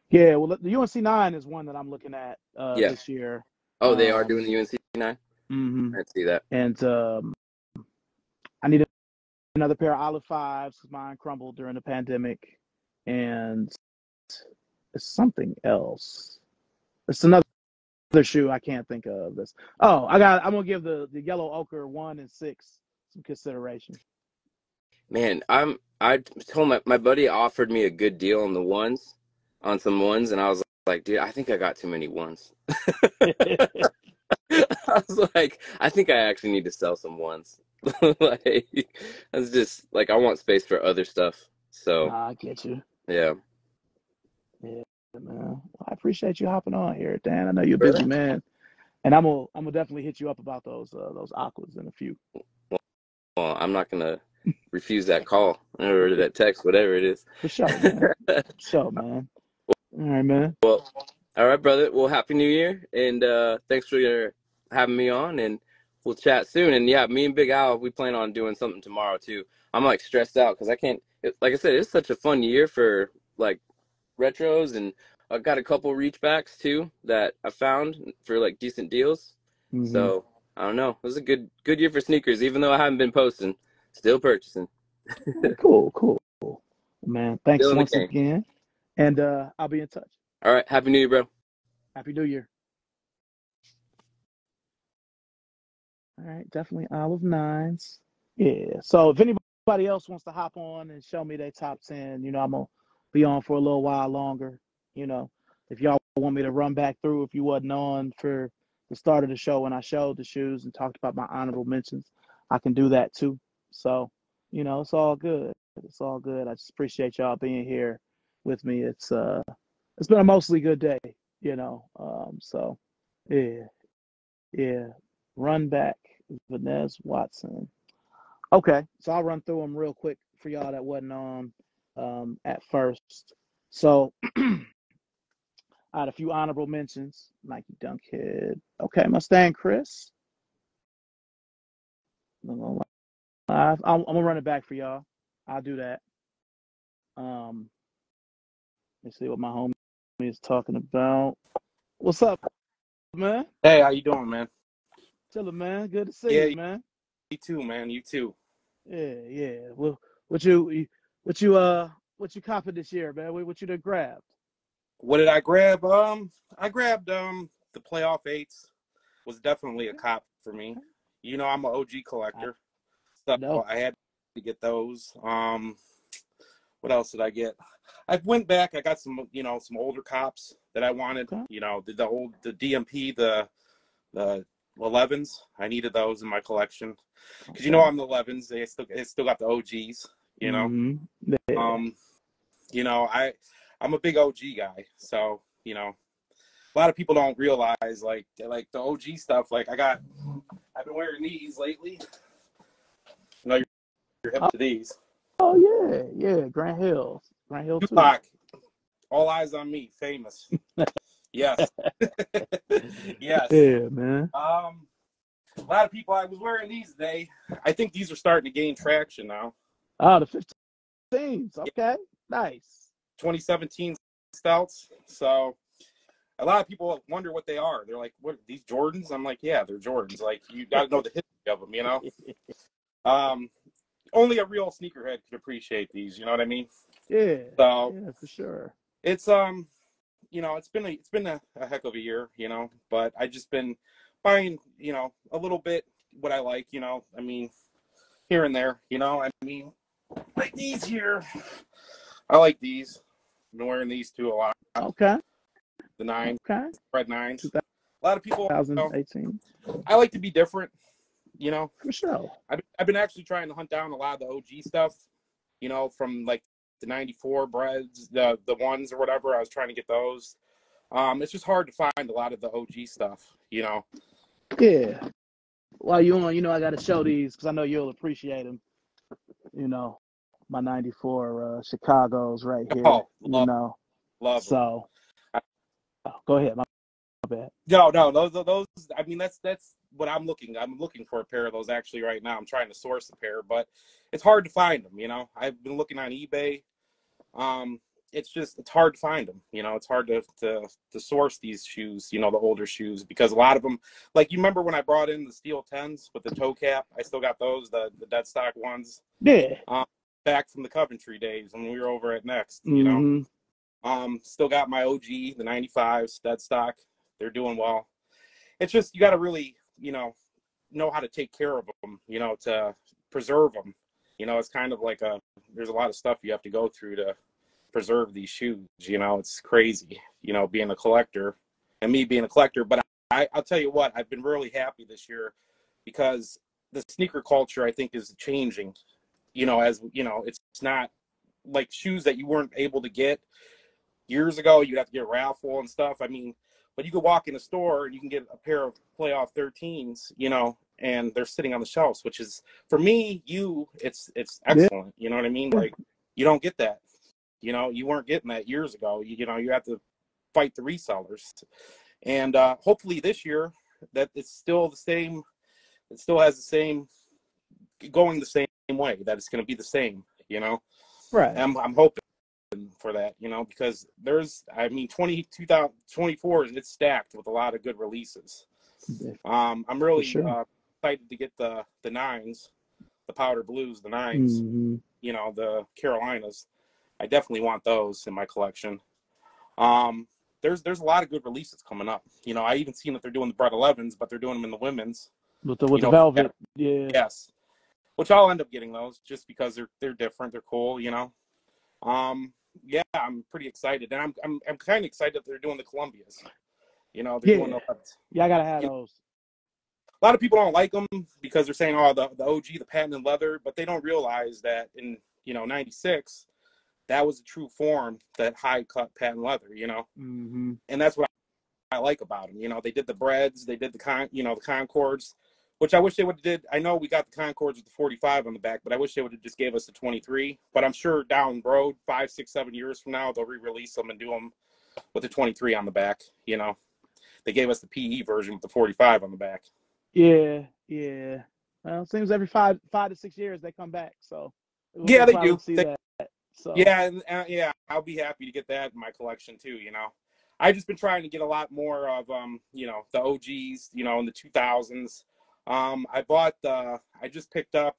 yeah. Well, the UNC nine is one that I'm looking at uh, Yeah. this year. Oh, they are Um, doing the UNC nine. hmm I see that. And um, I need another pair of olive fives because mine crumbled during the pandemic, and it's something else. It's another other shoe I can't think of. This. Oh, I got. I'm gonna give the the yellow ochre one and six some consideration. Man, I'm. I told my my buddy offered me a good deal on the ones, on some ones, and I was like, dude, I think I got too many ones. I was like, I think I actually need to sell some ones. like, I was just like, I want space for other stuff. So I get you. yeah, Yeah, man. Well, I appreciate you hopping on here, Dan. I know you're a busy man, and I'm gonna I'm gonna definitely hit you up about those uh, those aquas in a few. well, I'm not gonna refuse that call or that text, whatever it is. For sure, man. For sure, man. All right, man. Well, all right, brother. Well, happy New Year, and uh, thanks for your, having me on, and we'll chat soon. And yeah, me and Big Al, we plan on doing something tomorrow too. I'm like stressed out because I can't. It, like I said, it's such a fun year for like retros, and I've got a couple reachbacks too that I found for like decent deals. Mhm. So I don't know. It was a good good year for sneakers, even though I haven't been posting. Still purchasing. cool, cool, cool, man. Thanks Still once again, and uh, I'll be in touch. All right. Happy New Year, bro. Happy New Year. All right, definitely olive nines. Yeah. So if anybody else wants to hop on and show me their top ten, you know, I'm gonna be on for a little while longer. You know, if y'all want me to run back through if you wasn't on for the start of the show when I showed the shoes and talked about my honorable mentions, I can do that too. So, you know, it's all good. It's all good. I just appreciate y'all being here with me. It's uh it's been a mostly good day, you know. Um so yeah, yeah. Run back, Vanez Watson. Okay, so I'll run through them real quick for y'all that wasn't on um, at first. So I had a few honorable mentions. Nike Dunk Head. Okay, Mustang Chris. I'm gonna I'm, I'm gonna run it back for y'all. I'll do that. Um, let's see what my homie is talking about. What's up, man? Hey, how you doing, man? Chilling, man. Good to see Yeah, you, man. you too, man. You too. Yeah, yeah. Well, what you, what you, uh, what you copping this year, man? What, what you done grabbed? What did I grab? Um, I grabbed um the playoff eights. Was definitely a cop for me. You know, I'm an OG collector, so know. I had to get those. Um, what else did I get? I went back. I got some, you know, some older cops that I wanted. Okay. You know, the, the old the DMP, the the 11s. I needed those in my collection because you know I'm the 11s. They still they still got the OGs. You know. Mhm. Yeah. um you know i i'm a big og guy so you know a lot of people don't realize like like the og stuff like i got i've been wearing these lately you're, you're to these oh yeah, yeah. Grant Hill, Grant Hill too. tupac All eyes on me, famous. yes. yes. Yeah, man. Um, a lot of people. I was wearing these today. I think these are starting to gain traction now. Oh, the 15s. Okay, nice. 2017 stouts. So a lot of people wonder what they are. They're like, "What these Jordans?" I'm like, "Yeah, they're Jordans. Like you got to know the history of them, you know." um, only a real sneakerhead could appreciate these. You know what I mean? Yeah. So yeah, for sure. it's um, you know, it's been a it's been a, a heck of a year, you know. But I just been buying, you know, a little bit what I like, you know. I mean, here and there, you know. I mean, like these here. I like these. I've been wearing these too a lot. Okay. The nine, Okay. red nines. A lot of people. You know, 2018. I like to be different. You know, For sure. I've, I've been actually trying to hunt down a lot of the OG stuff. You know, from like the '94 breads, the the ones or whatever. I was trying to get those. Um, it's just hard to find a lot of the OG stuff. You know. Yeah. While you on, you know, I got to show these because I know you'll appreciate them. You know, my '94 uh, Chicago's right here. Oh, you know, love. so oh, go ahead. My, my bad. No, no, those those. I mean, that's that's what I'm looking. I'm looking for a pair of those actually right now. I'm trying to source a pair, but it's hard to find them. You know, I've been looking on eBay. Um, it's just it's hard to find them. You know, it's hard to to to source these shoes. You know, the older shoes because a lot of them, like you remember when I brought in the steel tens with the toe cap. I still got those, the the dead stock ones, Yeah. back from the Coventry days when we were over at Next. You know. Mhm. Um, still got my OG, the 95s, dead stock. They're doing well. It's just you got to really, you know, know how to take care of them, you know, to preserve them. You know, it's kind of like a there's a lot of stuff you have to go through to preserve these shoes. You know, it's crazy. You know, being a collector and me being a collector. But I, I'll tell you what, I've been really happy this year because the sneaker culture I think is changing. You know, as you know, it's, not like shoes that you weren't able to get years ago. You'd have to get a raffle and stuff. I mean, but you could walk in a store and you can get a pair of playoff 13s, you know, and they're sitting on the shelves, which is for me, you, it's it's Yeah. excellent. You know what I mean? Like you don't get that. You know, you weren't getting that years ago. You, you know, you have to fight the resellers, and uh, hopefully this year that it's still the same. It still has the same going the same way. That it's going to be the same. You know, Right. I'm I'm hoping for that, you know, because there's, I mean, 20, 2024 it's stacked with a lot of good releases. Um, I'm really sure. uh, excited to get the the nines, the powder blues, the nines, Mhm. you know, the Carolinas. I definitely want those in my collection. Um, there's there's a lot of good releases coming up. You know, I even seen that they're doing the Bread 11s, but they're doing them in the women's. With the with the know, velvet. Yeah. Yes, which I'll end up getting those just because they're they're different, they're cool, you know. Um, yeah, I'm pretty excited, and I'm I'm I'm kind of excited that they're doing the Columbias. You know, they're doing Yeah. the, Yeah, I gotta have you those. a lot of people don't like them because they're saying, "Oh, the the OG, the patented leather," but they don't realize that in you know '96, that was a true form, that high cut patent leather. You know, hmm and that's what I like about them. You know, they did the breads, they did the con, you know, the Concords, which I wish they would have did. I know we got the Concords with the 45 on the back, but I wish they would have just gave us the 23. But I'm sure down the road, five, six, seven years from now, they'll re-release them and do them with the 23 on the back. You know, they gave us the PE version with the 45 on the back. Yeah, yeah. Well, it seems every five five to six years they come back. So Yeah, they do. They-. So Yeah, and, uh, yeah, I'll be happy to get that in my collection too. You know, I've just been trying to get a lot more of um, you know, the OGs, you know, in the 2000s. Um, I bought the, I just picked up,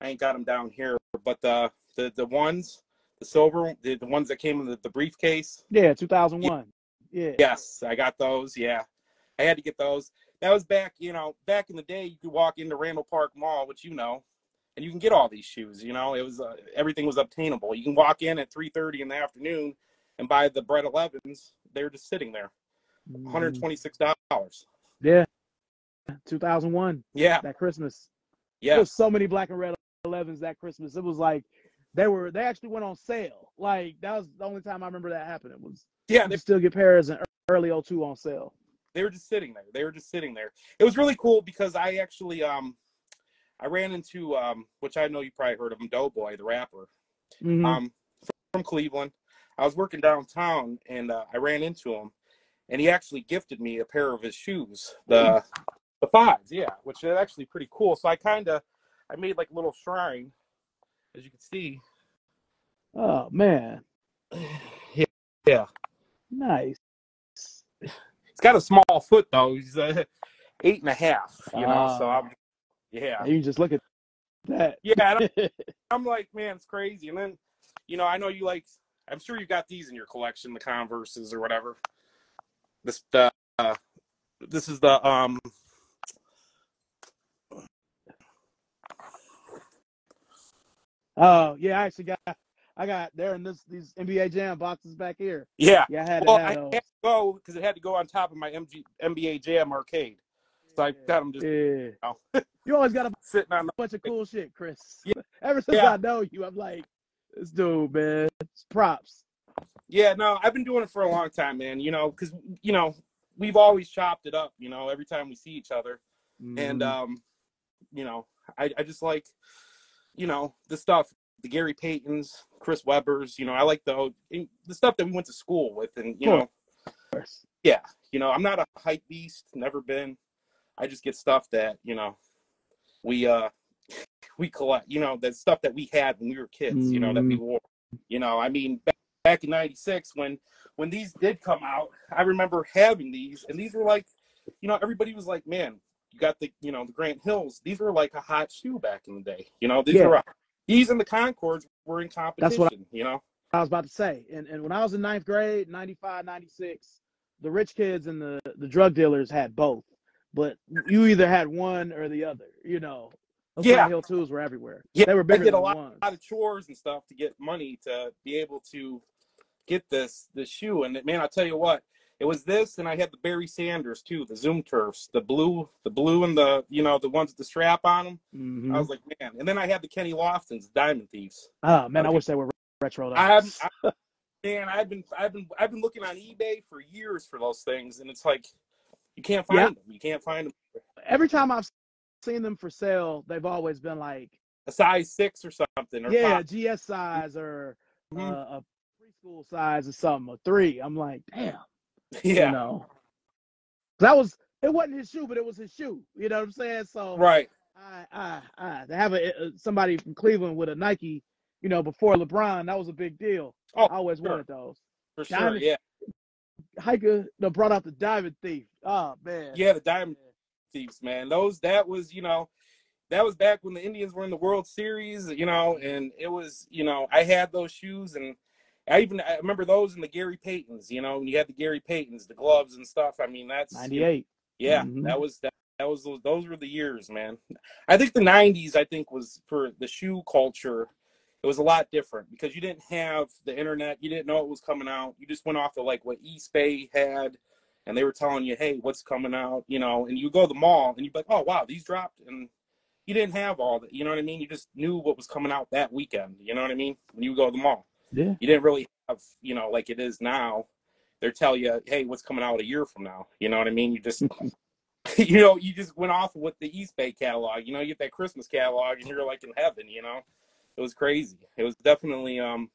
I ain't got them down here, but the the the ones, the silver, the, the ones that came in the, the briefcase. yeah, two thousand one. Yeah. Yes, I got those. Yeah, I had to get those. That was back, you know, back in the day. You could walk into Randall Park Mall, which you know, and you can get all these shoes. You know, it was uh, everything was obtainable. You can walk in at three thirty in the afternoon and buy the bread 11s. They're just sitting there, Mhm. hundred twenty six dollars. Yeah. Two thousand one. Yeah, That Christmas. yeah, so many black and red 11s that Christmas. It was like they were they actually went on sale. Like that was the only time I remember that happening was yeah. They, still get pairs in early 02 on sale. they were just sitting there. They were just sitting there. It was really cool because I actually um, I ran into um, which I know you probably heard of him, Doughboy, the rapper. Mhm. um, from Cleveland. I was working downtown and uh, I ran into him, and he actually gifted me a pair of his shoes, the the fives, yeah, which is actually pretty cool. So I kind of I made like a little shrine, as you can see. Oh man, Yeah, yeah. nice. He's got a small foot though. He's uh, eight and a half, you know. so Ah. I'm, yeah, You just look at that. yeah. And I'm, I'm like, man, it's crazy. And then, you know, I know you like. I'm sure you got these in your collection, the Converses or whatever. This the uh, this is the um oh yeah, I actually got I got there in this these NBA Jam boxes back here. yeah. Yeah, I had to Well, I have had to go because it had to go on top of my MG, NBA Jam arcade. So I got them just Yeah. Oh. You always got a sitting on the. bunch of cool shit, Chris. Yeah. Ever since Yeah. I know you, I'm like, this dude, man. It's props. Yeah, no, I've been doing it for a long time, man. You know, because you know we've always chopped it up. You know, every time we see each other, and Mhm. um, you know, I, I just like, you know, the stuff, the Gary Paytons, Chris Webbers. You know, I like the the stuff that we went to school with, and you Cool. know, yeah, you know, I'm not a hype beast, never been. I just get stuff that you know, we uh, we collect. You know, the stuff that we had when we were kids. You know, that we Mhm. wore. You know, I mean, back, back in '96 when when these did come out, I remember having these, and these were like, you know, everybody was like, man, you got the you know the Grant Hills. These were like a hot shoe back in the day. You know, these Yeah. were these and the Concords were in competition. That's what you know. I was about to say. And and when I was in ninth grade, 95, 96, the rich kids and the, the drug dealers had both. But you either had one or the other, you know. Those Yeah. Grant Hill twos were everywhere. Yeah, they were bigger I did than a lot, lot of chores and stuff to get money to be able to get this this shoe. And man, I'll tell you what, it was this, and I had the Barry Sanders too, the Zoom turfs, the blue, the blue and the you know the ones with the strap on them. Mhm. I was like, man. And then I had the Kenny Loftons, Diamond Thieves. oh man, I wish they were retro. Those. I, man, I've been I've been I've been looking on eBay for years for those things, and it's like you can't find Yeah. them. You can't find them. Every time I've seen them for sale, they've always been like, A size six or something, or yeah, five. GS size or uh, Mhm. a preschool size or something, a three. I'm like, damn. Yeah, You know, that was it wasn't his shoe, but it was his shoe. You know what I'm saying? So right. I, I, I to have a, uh, somebody from Cleveland with a Nike, you know, before LeBron, that was a big deal. Oh, I always sure. wanted those. for sure. Diamond- Yeah, Hyka that brought out the Diamond Thief. Oh man. yeah, the Diamond Thieves, man. Those that was, you know, that was back when the Indians were in the World Series, you know, and it was, you know, I had those shoes and I even I remember those in the Gary Paytons, you know, when you had the Gary Paytons, the gloves and stuff. I mean, that's Ninety eight. Yeah, Mhm. that was that. That was those. Those were the years, man. I think the '90s. I think was for the shoe culture. It was a lot different because you didn't have the internet. You didn't know it was coming out. You just went off of like what Eastbay had, and they were telling you, "Hey, what's coming out?" You know, and you go to the mall and you'd be like, "Oh, wow, these dropped," and you didn't have all that. You know what I mean? You just knew what was coming out that weekend. You know what I mean? When you go to the mall, Yeah. you didn't really have, you know, like it is now. They tell you, "Hey, what's coming out a year from now?" You know what I mean? You just you know, you just went off with the Eastbay catalog. You know, you get that Christmas catalog, and you're like in heaven. You know, it was crazy. It was definitely um,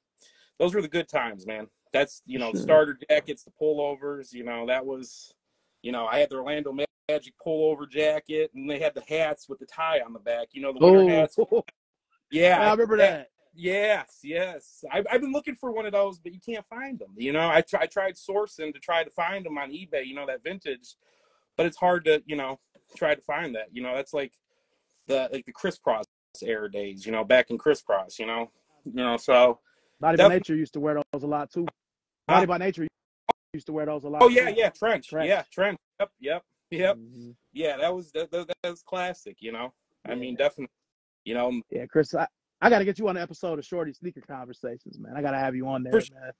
those were the good times, man. That's you know, the Sure. starter jackets, the pullovers. You know, that was, you know, I had the Orlando Magic pullover jacket, and they had the hats with the tie on the back. You know, the winter Oh, hats. Yeah, I remember that. Yes, yes. I've, I've been looking for one of those, but you can't find them. You know, I, I tried sourcing to try to find them on eBay, you know, that vintage, but it's hard to, you know, try to find that. You know, that's like the like the Kris Kross era days, you know, back in Kris Kross, you know. You know, so Naughty by Nature used to wear those a lot too. Naughty by Nature used to wear those a lot. Oh yeah, too. yeah, Treach. Treach. Yeah, Treach. Yep, yep, yep. Mhm. Yeah, that was that, that, that was classic, you know. I mean, definitely. You know, Yeah, Chris, I, I got to get you on an episode of Shorty Sneaker Conversations, man. I got to have you on there, For sure. man.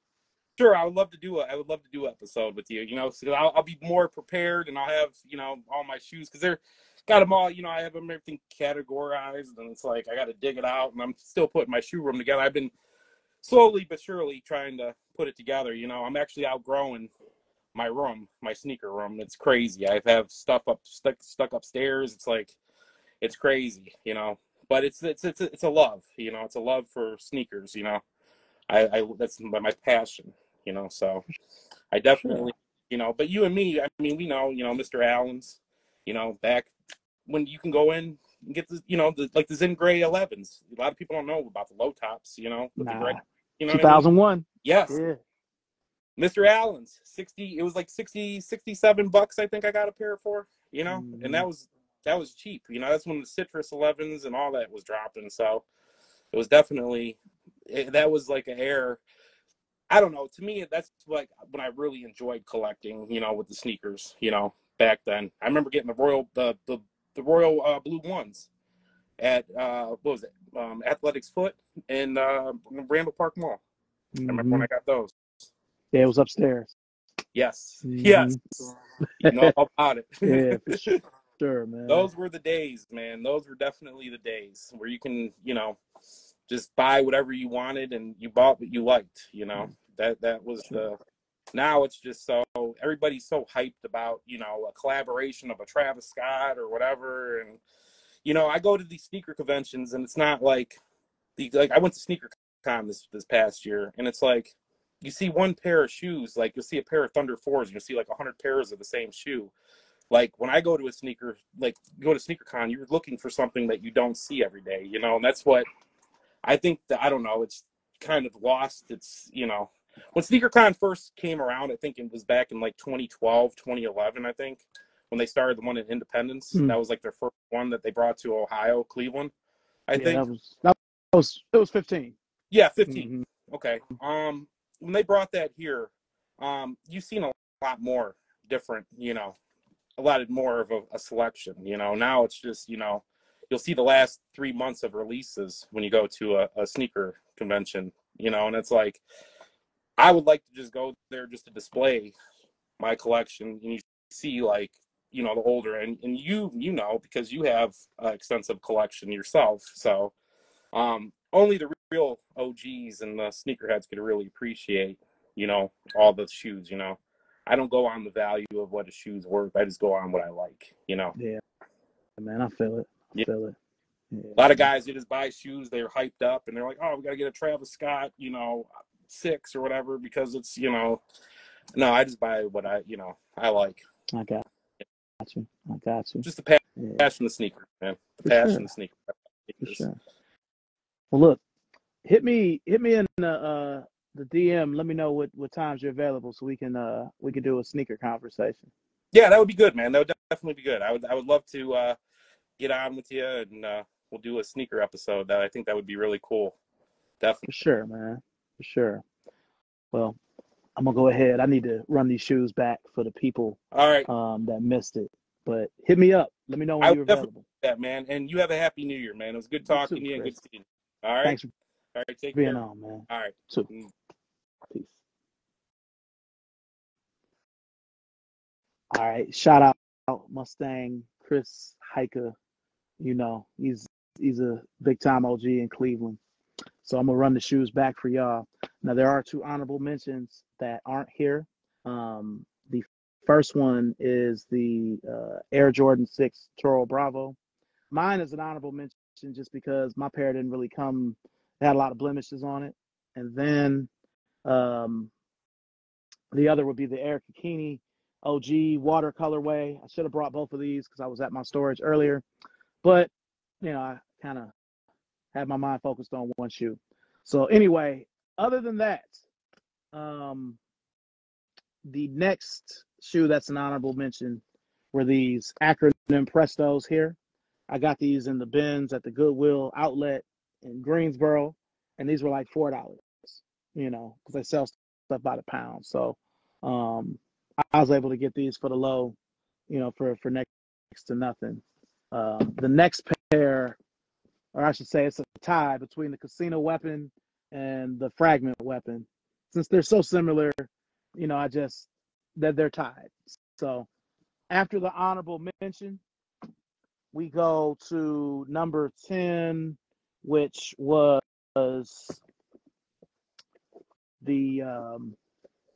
Sure, I would love to do a I would love to do an episode with you. You know, so I'll, I'll be more prepared and I'll have you know all my shoes because they're got them all. You know, I have them everything categorized and it's like I got to dig it out and I'm still putting my shoe room together. I've been slowly but surely trying to put it together. You know, I'm actually outgrowing my room, my sneaker room. It's crazy. I have stuff up stuck stuck upstairs. It's like it's crazy. You know, but it's it's it's it's a love. You know, it's a love for sneakers. You know. I, I that's my, my passion, you know. So I definitely, you know. But you and me, I mean, we know, you know, Mr. Allen's, you know, back when you can go in and get the, you know, the like the Zen Gray 11s. A lot of people don't know about the low tops, you know, Nah. gray, you know, what I mean? 2001. Yes, Yeah. Mr. Allen's 60 it was like 60 67 bucks I think I got a pair for, you know. Mhm. And that was that was cheap. You know, that's when the citrus 11s and all that was dropping. So it was definitely it, that was like an air I don't know. To me that's like when I really enjoyed collecting, you know, with the sneakers, you know, back then. I remember getting the royal the the, the royal uh, blue ones at uh what was it? Um Athletics Foot in uh Randall Park Mall. I remember when Mhm. I got those. Yeah, it was upstairs. Yes. Mhm. Yes. You know about it. Yeah, Sure, man. Those were the days, man. Those were definitely the days where you can, you know, just buy whatever you wanted and you bought what you liked, you know. That that was the now it's just so everybody's so hyped about, you know, a collaboration of a Travis Scott or whatever and you know, I go to these sneaker conventions and it's not like the like I went to sneaker con this this past year and it's like you see one pair of shoes, like you'll see a pair of Thunder Fours, and you'll see like a hundred pairs of the same shoe. Like when I go to a sneaker, like go to sneaker con, you're looking for something that you don't see every day, you know, and that's what I think that I don't know, it's kind of lost its, you know, when sneaker con first came around, I think it was back in like 2012, 2011, I think, when they started the one in Independence. Hmm. That was like their first one that they brought to Ohio, Cleveland, I yeah, think. that was that was it was 15. Yeah, 15. Mhm. Okay. Um, when they brought that here, um, you've seen a lot more different, you know, a lot more of a, a selection. You know, now it's just, you know, you'll see the last three months of releases when you go to a, a sneaker convention. You know, and it's like, I would like to just go there just to display my collection, and you see like, you know, the older and and you you know because you have an extensive collection yourself, so um, only the real OGs and the sneakerheads could really appreciate, you know, all the shoes. You know, I don't go on the value of what a shoe's worth. I just go on what I like. You know, Yeah, man, I feel it. I Yeah. feel it. Yeah. a lot of guys they just buy shoes. They're hyped up and they're like, oh, we got to get a Travis Scott, you know, six or whatever because it's you know. No, I just buy what I you know I like. I got, got you. I got you. Just the pa- Yeah, passion the sneaker, man. The For passion sure. of sneaker. for sure. Well, look, hit me, hit me in the uh the DM. Let me know what what times you're available so we can uh we can do a sneaker conversation. Yeah, that would be good, man. That would definitely be good. I would I would love to uh, get on with you and uh, we'll do a sneaker episode. That I think that would be really cool. Definitely. For sure, man. For sure. Well, I'm gonna go ahead. I need to run these shoes back for the people All right, um that missed it. But hit me up. Let me know when you're available. that man. And you have a happy New Year, man. It was good talking too, to you and good seeing you. All right, Thanks for all right. Take being care. on, man. All right. Too. Peace. All right. Shout out Mustang Chris Hyka. You know, he's he's a big time OG in Cleveland. So I'm gonna run the shoes back for y'all. Now there are two honorable mentions that aren't here. Um, the first one is the uh, Air Jordan 6 Toro Bravo. Mine is an honorable mention just because my pair didn't really come. It had a lot of blemishes on it. And then um, the other would be the Air Kukini OG water colorway. I should have brought both of these because I was at my storage earlier, but you know I kind of had my mind focused on one shoe. So anyway, other than that, um, the next shoe that's an honorable mention were these acronym Prestos here. I got these in the bins at the Goodwill outlet in Greensboro, and these were like four dollars. You know, because they sell stuff by the pound. So um, I was able to get these for the low, you know, for for next to nothing. Um, the next pair, or I should say, it's a tie between the Kasina weapon and the fragment weapon. Since they're so similar, you know, I just that they're tied. So after the honorable mention, we go to number 10, which was the um,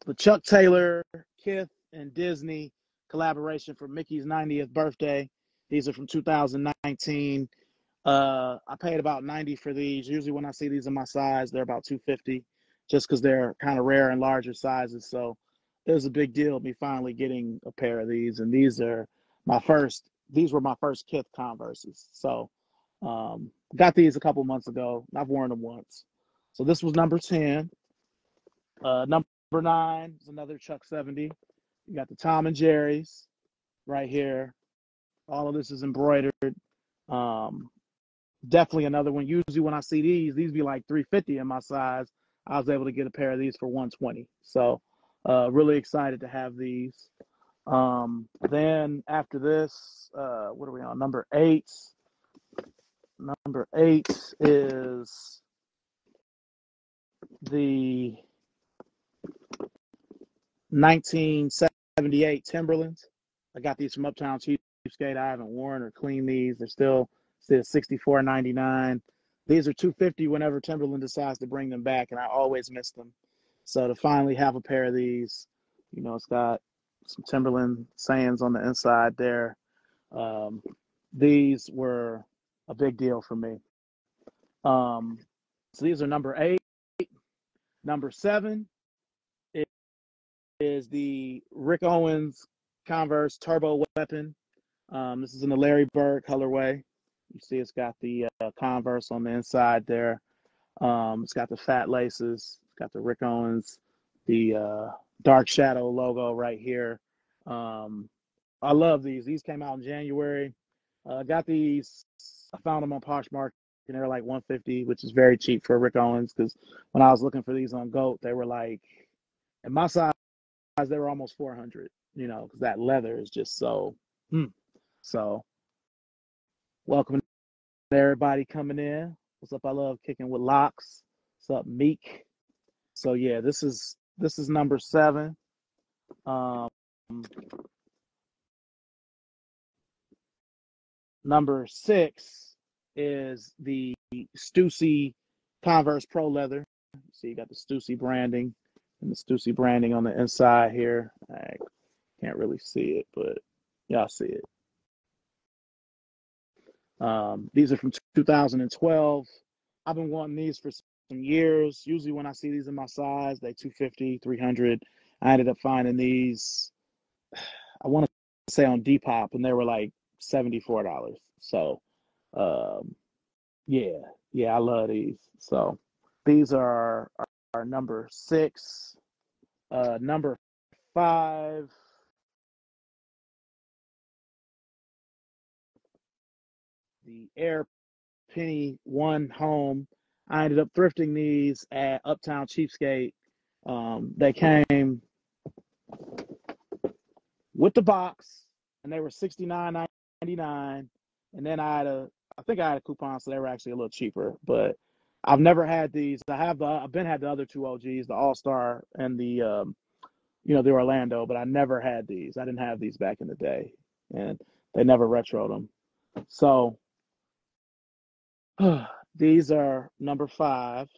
the Chuck Taylor, Kith, and Disney collaboration for Mickey's 90th birthday. These are from 2019. Uh, I paid about 90 for these. Usually when I see these in my size, they're about 250. just because they're kind of rare and larger sizes. So it was a big deal me finally getting a pair of these, and these are my first. These were my first Kith Converses. So um, got these a couple months ago. I've worn them once. So this was number ten. Uh, number nine is another Chuck seventy. You got the Tom and Jerry's right here. All of this is embroidered. Um, definitely another one. Usually when I see these, these be like 350 in my size. I was able to get a pair of these for 120. So uh, really excited to have these. Um, then after this, uh, what are we on? Number eight. Number eight is the 1978 Timberlands. I got these from Uptown Cheapskate. I haven't worn or cleaned these. They're still still 64.99. These are 250 whenever Timberland decides to bring them back, and I always miss them. So to finally have a pair of these, you know, it's got some Timberland sayings on the inside there. Um, these were a big deal for me. Um, so these are number eight. Number seven is the Rick Owens Converse Turbo Weapon. Um, this is in the Larry Bird colorway. You see, it's got the uh, Converse on the inside there. Um, it's got the fat laces. It's got the Rick Owens, the uh, Dark Shadow logo right here. Um, I love these. These came out in January. Uh, got these. I found them on Poshmark, and they're like 150, which is very cheap for Rick Owens. Because when I was looking for these on Goat, they were like, in my size, they were almost 400. You know, because that leather is just so. Hmm. So, welcome everybody coming in. What's up? I love kicking with locks. What's up, Meek? So yeah, this is this is number seven. Um, number six is the Stussy Converse Pro Leather. See, you got the Stussy branding and the Stussy branding on the inside here. I can't really see it, but y'all see it. Um, these are from 2012. I've been wanting these for some years. Usually when I see these in my size, they 250, 300. I ended up finding these, I want to say on Depop, and they were like $74. So, um, yeah, yeah, I love these. So these are our, number six. Uh, number five the Air Penny One home. I ended up thrifting these at Uptown Cheapskate. Um, they came with the box, and they were sixty nine ninety nine. And then I had a, I think I had a coupon, so they were actually a little cheaper. But I've never had these. I have the, I've been had the other two OGs, the All Star and the, um, you know, the Orlando, but I never had these. I didn't have these back in the day, and they never retroed them. So These are number five.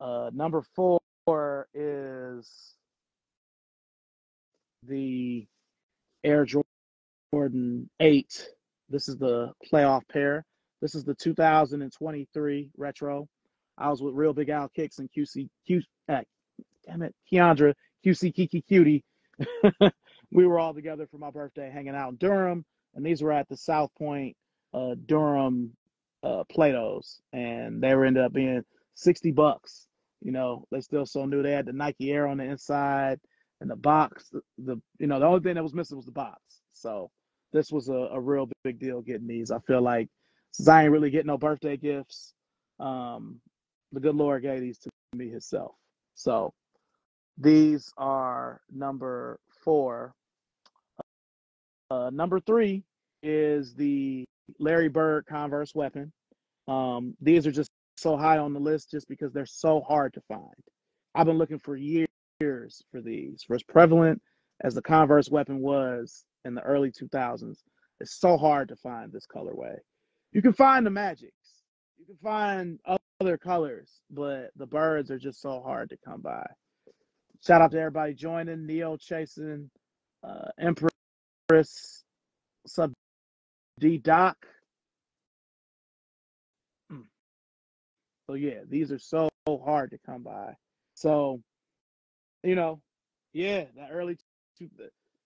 Uh, number four is the Air Jordan 8. This is the playoff pair. This is the 2023 retro. I was with Real Big Al Kicks and QC, Q, uh, damn it, Keandra, QC Kiki Cutie. we were all together for my birthday hanging out in Durham, and these were at the South Point uh, Durham uh, and they were ended up being sixty bucks. You know, they still so new. They had the Nike Air on the inside and the box. The, the you know the only thing that was missing was the box. So this was a, a real big deal getting these. I feel like since I ain't really getting no birthday gifts, um, the good Lord gave these to me Himself. So these are number four. Uh, number three is the Larry Bird Converse weapon. Um, these are just so high on the list just because they're so hard to find. I've been looking for years for these. For as prevalent as the Converse weapon was in the early 2000s, it's so hard to find this colorway. You can find the magics, you can find other colors, but the birds are just so hard to come by. Shout out to everybody joining, Neo chasing, uh, Empress, sub D Doc. Hmm. So yeah, these are so hard to come by. So, you know, yeah, that early two,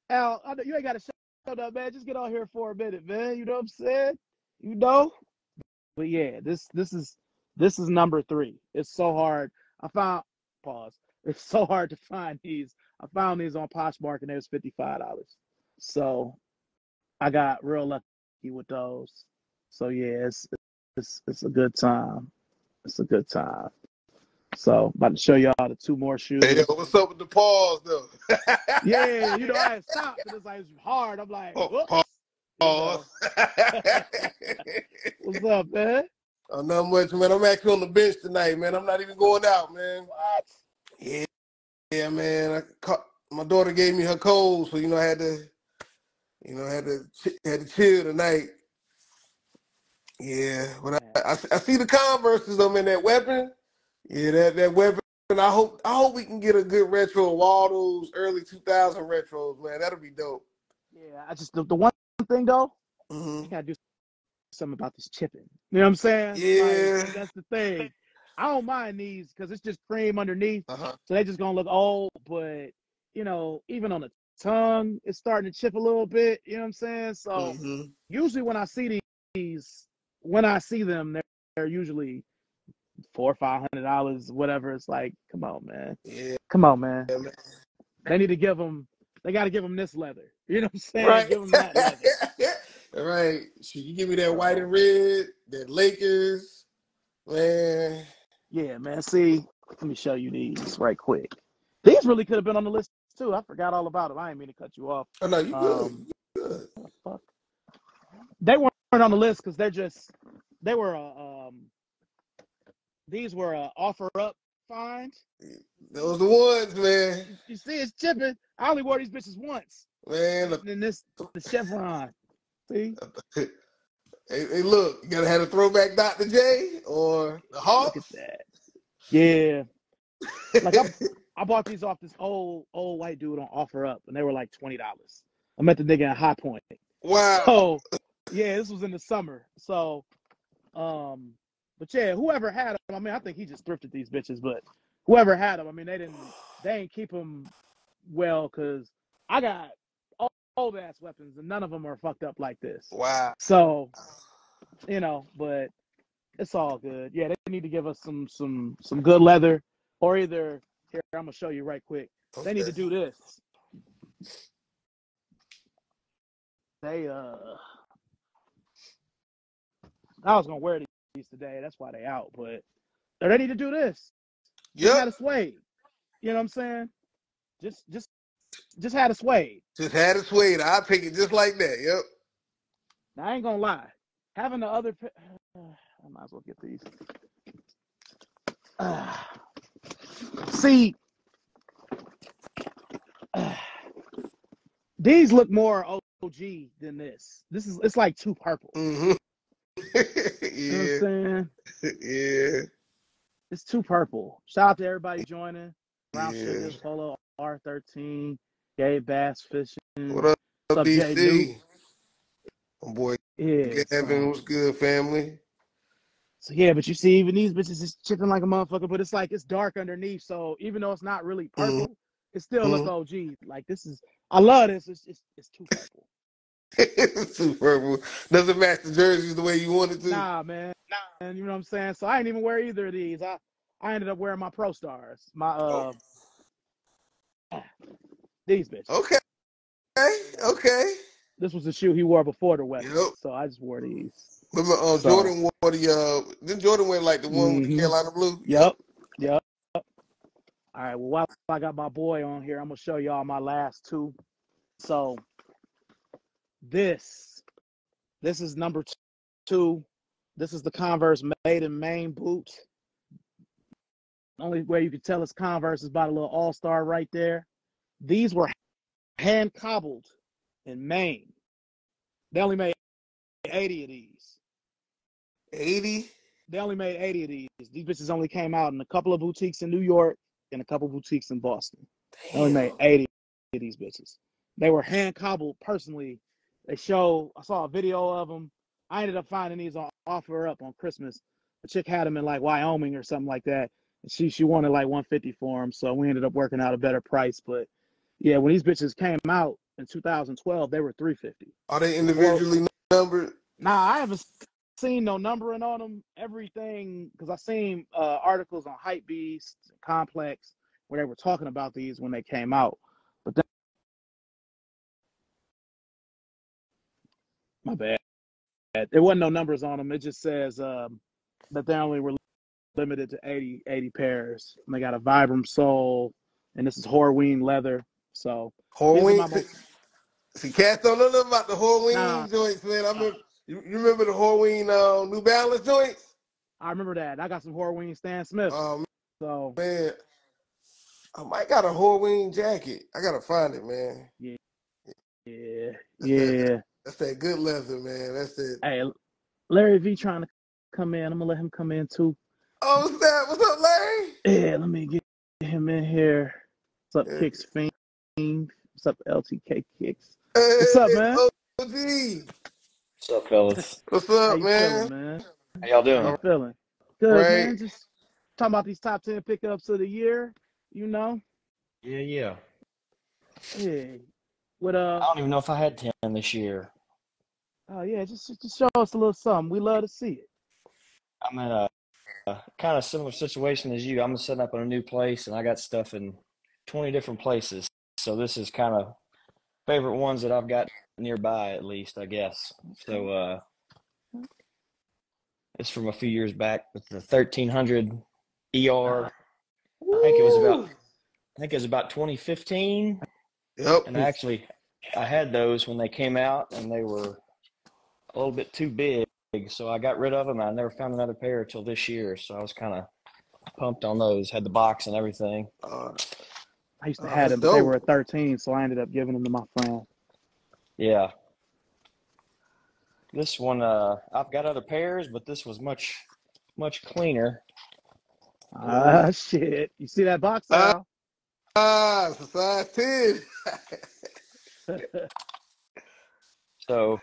Al, you ain't got to shut up, man. Just get on here for a minute, man. You know what I'm saying? You know. But yeah, this this is this is number three. It's so hard. I found pause. It's so hard to find these. I found these on Poshmark and it was fifty five dollars. So I got real lucky with those. So yeah, it's it's it's a good time. It's a good time. So about to show y'all the two more shoes. Hey, what's up with the pause though? Yeah, you know, I stopped and it's like it's hard. I'm like, Oh, whoops. pause. You know, what's up, man? oh, not much, man. I'm actually on the bench tonight, man. I'm not even going out, man. What? Yeah, yeah, man. I caught, my daughter gave me her cold, so you know I had to, you know, I had to had to chill tonight. Yeah, but I, I, I see the Converses though, man. That weapon, yeah, that that weapon. I hope I hope we can get a good retro of all those early 2000 retros, man. That'll be dope. Yeah, I just the, the one thing though, hmm I gotta do something about this chipping. You know what I'm saying? Yeah. Like, that's the thing. I don't mind these because it's just cream underneath, Uh-huh. so they just gonna look old. But you know, even on the tongue, it's starting to chip a little bit. You know what I'm saying? So hmm usually when I see these, when I see them, they're, they're usually four or five hundred dollars, whatever. It's like, come on, man, Yeah, come on, man. man. They need to give them. They got to give them this leather. You know what I'm saying? Right. Give them that leather. Right. So you give me that white and red, that Lakers, man. Yeah, man. See, let me show you these right quick. These really could have been on the list too. I forgot all about them. I didn't mean to cut you off. Oh no, you good. Um, You good. fuck? They weren't on the list because they're just they were uh, um these were uh, offer up find. Those the ones, man. You see, it's chipping. I only wore these bitches once. Man, look, And then this the chevron. See, hey, hey, look, you gotta have a throwback Dr. J or the Hawk. look at that. Yeah, like I I bought these off this old old white dude on offer up, and they were like twenty dollars. I met the nigga in High Point. wow. So yeah, this was in the summer. So um but yeah, whoever had them, I mean, I think he just thrifted these bitches, but whoever had them, I mean, they didn't they ain't keep them well cuz I got old, ass weapons and none of them are fucked up like this. Wow. So, you know, but it's all good. Yeah, they need to give us some some some good leather or either here I'm to show you right quick. They need to do this. They uh I was gonna wear these today. That's why they out. But they need to do this. Had Yep. a suede. You know what I'm saying? Just just just had a suede. Just had a suede. I pick it just like that. Yep. Now I ain't gonna lie. Having the other pa- I might as well get these. Uh, see these look more OG than this. This is it's like too purple. hmm You know what I'm yeah. saying? Yeah. It's too purple. Shout out to everybody joining. Brown Yeah. Sugars, Polo R13, Gabe Bass Fishing. What up, What's up? Newt? My boy Yeah. Gavin, So, what's good, family? so yeah, but you see, even these bitches is chipping like a motherfucker, but it's like it's dark underneath. So even though it's not really Mm-hmm. purple, it still look OG. Like this is I love this. It's it's, it's too purple. it's too purple. Doesn't match the jerseys the way you want it to. Nah, man. Nah, man. You know what I'm saying? So I didn't even wear either of these. I I ended up wearing my Pro Stars. My uh these bitches. Okay. Okay. This was the shoe he wore before the wedding, Yep. So I just wore these. Remember, uh, So- Jordan wore the uh, then Jordan wear like the one with the Mhm. Carolina blue. Yep. Yep. All right. Well, while I got my boy on here, I'm gonna show y'all my last two. So this, this is number two. This is the Converse Made in Maine boot. Only way you can tell it's Converse is by the little All Star right there. These were hand cobbled in Maine. They only made 80 of these. Eighty. They only made 80 of these. These bitches only came out in a couple of boutiques in New York and a couple of boutiques in Boston. They only made 80 of these bitches. They were hand cobbled personally. They show, I saw a video of them. I ended up finding these on offer up on Christmas. A chick had them in like Wyoming or something like that. She she wanted like 150 for them, so we ended up working out a better price. But yeah, when these bitches came out in 2012, they were 350. Are they Well, individually numbered? nah, I haven't seen no numbering on them. Everything because I seen uh, articles on Hype Beast, Complex, where they were talking about these when they came out. But then, my bad. There wasn't no numbers on them. It just says um, that they only were limited to 80, 80 pairs. And they got a Vibram sole, and this is Horween leather. So these are my Horween. most See, cats don't know nothing about the nah. Horween joints, man. I uh, remember. You, you remember the Horween uh, New Balance joints? I remember that. I got some Horween Stan Smith. Oh So man, I might got a Horween jacket. I gotta find it, man. yeah, yeah, That's that. yeah. That's that good leather, man. That's it. Hey, Larry V trying to come in. I'm gonna let him come in too. Oh what's snap! What's up, Larry? Yeah, let me get him in here. What's up, Yeah. Kicks Fiend? What's up, LTK Kicks? Hey, What's up, man? OG. What's up, fellas? What's How up, you man? feeling, man? How y'all How doing? you feeling? Good, Right. man. Just talking about these top ten pickups of the year. You know, Yeah, yeah. yeah. With I uh, don't even know if I had 10 this year. oh yeah, just just show us a little something. We love to see it. I'm in a, a kind of similar situation as you. I'm setting up in a new place and I got stuff in 20 different places. So this is kind of favorite ones that I've got nearby at least, I guess. So uh it's from a few years back with the 1300 ER. I think it was about I think it was about 2015 Yep. and I actually I had those when they came out and they were a little bit too big, so I got rid of them. I never found another pair until this year, so I was kind of pumped on those. Had the box and everything. Uh, I used to uh, have them, but they were at 13, so I ended up giving them to my friend. Yeah, this one uh, I've got other pairs, but this was much much cleaner. Ah, shit. You see that box, Ah, Al? ah, it's a size ten. So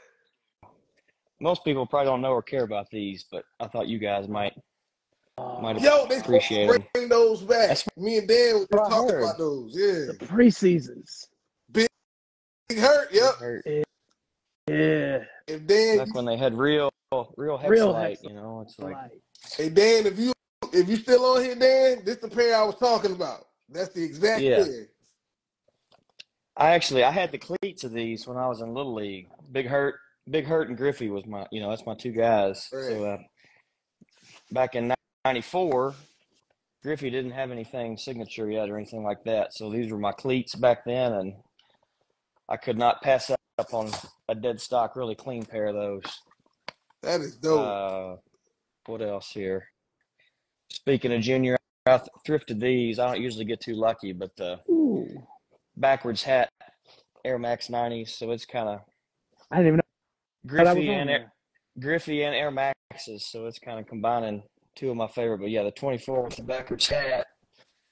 most people probably don't know or care about these, but I thought you guys might might Yo, they appreciate them. bring those back. That's Me and Dan were what I talking heard. about those. Yeah. the preseasons. Big hurt. Big Yep. hurt. Yeah. If Dan, Back when they had real real Real hexalite, hex you know, it's like like hey Dan, if you if you still on here, Dan, this the pair I was talking about. That's the exact yeah. pair. I actually I had the cleats of these when I was in little league. Big Hurt, Big Hurt, and Griffey was my you know that's my two guys. Right. So uh, back in '94, Griffey didn't have anything signature yet or anything like that. So these were my cleats back then, and I could not pass up on a dead stock, really clean pair of those. That is dope. Uh, what else here? Speaking of junior, I th- thrifted these. I don't usually get too lucky, but the ooh. backwards hat Air Max 90s, so it's kind of I didn't even know that Griffey and Air. Griffey and Air Maxes, so it's kind of combining two of my favorite. But yeah, the 24 with the backwards hat,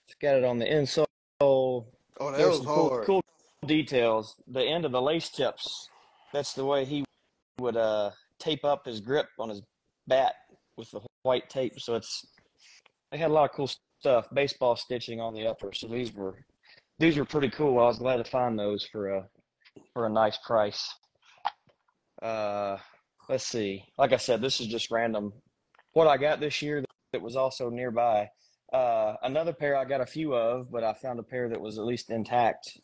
it's got it on the insole. oh, that There's was cool, hard. cool details. The end of the lace tips, that's the way he would uh, tape up his grip on his bat with the white tape. So it's they had a lot of cool stuff. Baseball stitching on the upper, so these were these were pretty cool. I was glad to find those for a for a nice price. Uh, let's see. Like I said, this is just random. What I got this year that was also nearby. Uh, another pair I got a few of, but I found a pair that was at least intact.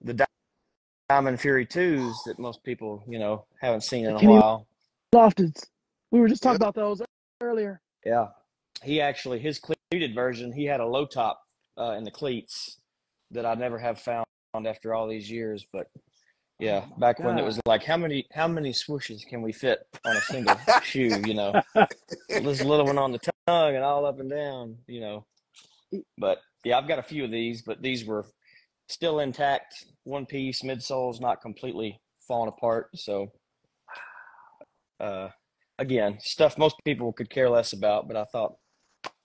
The Diamond Fury twos that most people, you know, haven't seen in a Kenny while. Loftons. We were just talking about those earlier. Yeah, he actually his cleated version. He had a low top uh, in the cleats that I never have found after all these years. But yeah, Oh back when it was like, how many how many swooshes can we fit on a single shoe? You know, this little one on the tongue and all up and down. You know, but yeah, I've got a few of these, but these were still intact, one piece, midsoles not completely falling apart. So, uh, again, stuff most people could care less about, but I thought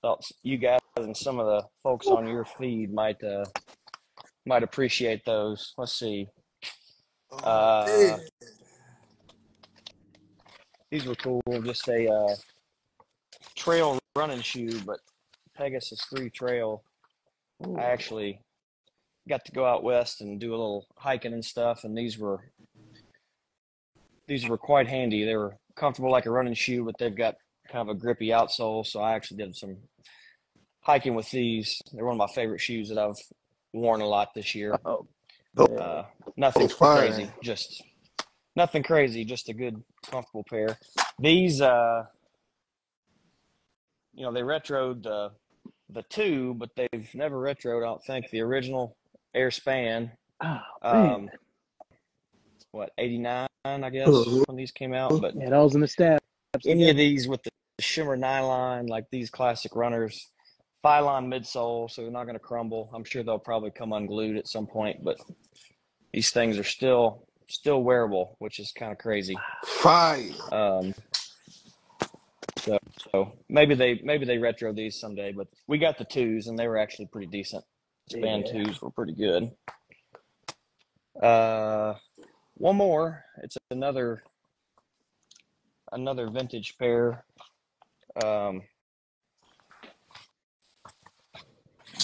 thought you guys and some of the folks on your feed might uh, might appreciate those. Let's see. Oh, Uh, man. these were cool. Just a uh, trail running shoe, but Pegasus 3 trail. Ooh. I actually got to go out west and do a little hiking and stuff, and these were these were quite handy. They were comfortable like a running shoe, but they've got kind of a grippy outsole. So I actually did some hiking with these. They're one of my favorite shoes that I've worn a lot this year. Uh, nothing crazy, just nothing crazy, just a good, comfortable pair. These, uh, you know, they retroed the the two, but they've never retroed. I don't think the original Air Span. Oh, man. Um, what eighty nine, I guess, Mhm. when these came out. But Yeah, those in the stabs. any Yeah. of these with the shimmer nylon, like these classic runners, Phylon midsole, so they're not going to crumble. I'm sure they'll probably come unglued at some point, but these things are still still wearable, which is kind of crazy. Fire. Um, so, so maybe they maybe they retro these someday, but we got the twos and they were actually pretty decent. Span Yeah. twos were pretty good. Uh, one more. It's another another vintage pair. Um,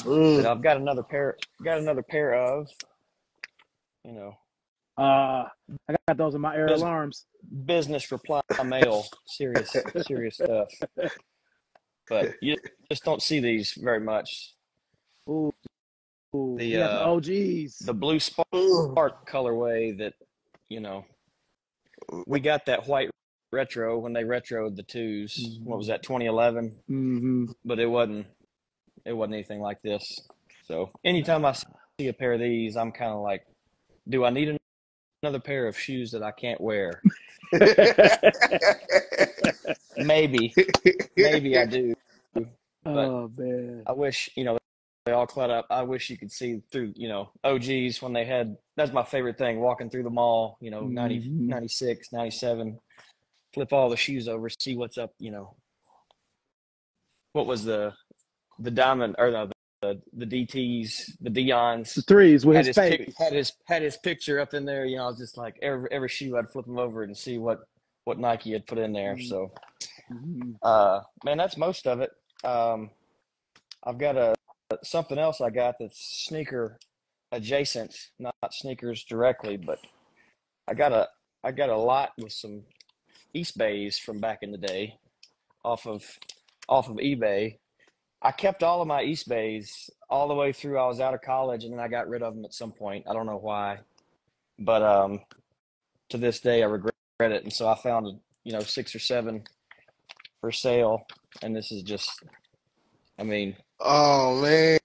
Mm. that I've got another pair got another pair of. You know, Uh, I got those in my air Bus- alarms. business reply mail, serious serious stuff. But you just don't see these very much. Ooh, ooh. The, you got the uh, The blue spark colorway that you know we got that white retro when they retroed the 2s What was that, 2011? hmm But it wasn't. It wasn't anything like this. So anytime I see a pair of these, I'm kind of like, do I need another pair of shoes that I can't wear? Maybe, maybe I do. oh man. I wish, you know, they all caught up. I wish you could see through, you know, OGs when they had, that's my favorite thing, walking through the mall, you know, 90, Mhm. 96, 97, flip all the shoes over, see what's up, you know. What was the, the diamond, or the, the, the DTs, the The Deion's, threes with had his his, pic, had his, had his picture up in there, you know, I was just like, every, every shoe I'd flip them over and see what, what Nike had put in there. Mhm. So, Mhm. uh, man, that's most of it. Um, I've got a something else I got that's sneaker adjacent, not sneakers directly, but I got a I got a lot with some Eastbays from back in the day, off of off of eBay. I kept all of my Eastbays all the way through. I was out of college, and then I got rid of them at some point. I don't know why, but um, to this day, I regret it. And so I found you know six or seven for sale, and this is just, I mean, oh man,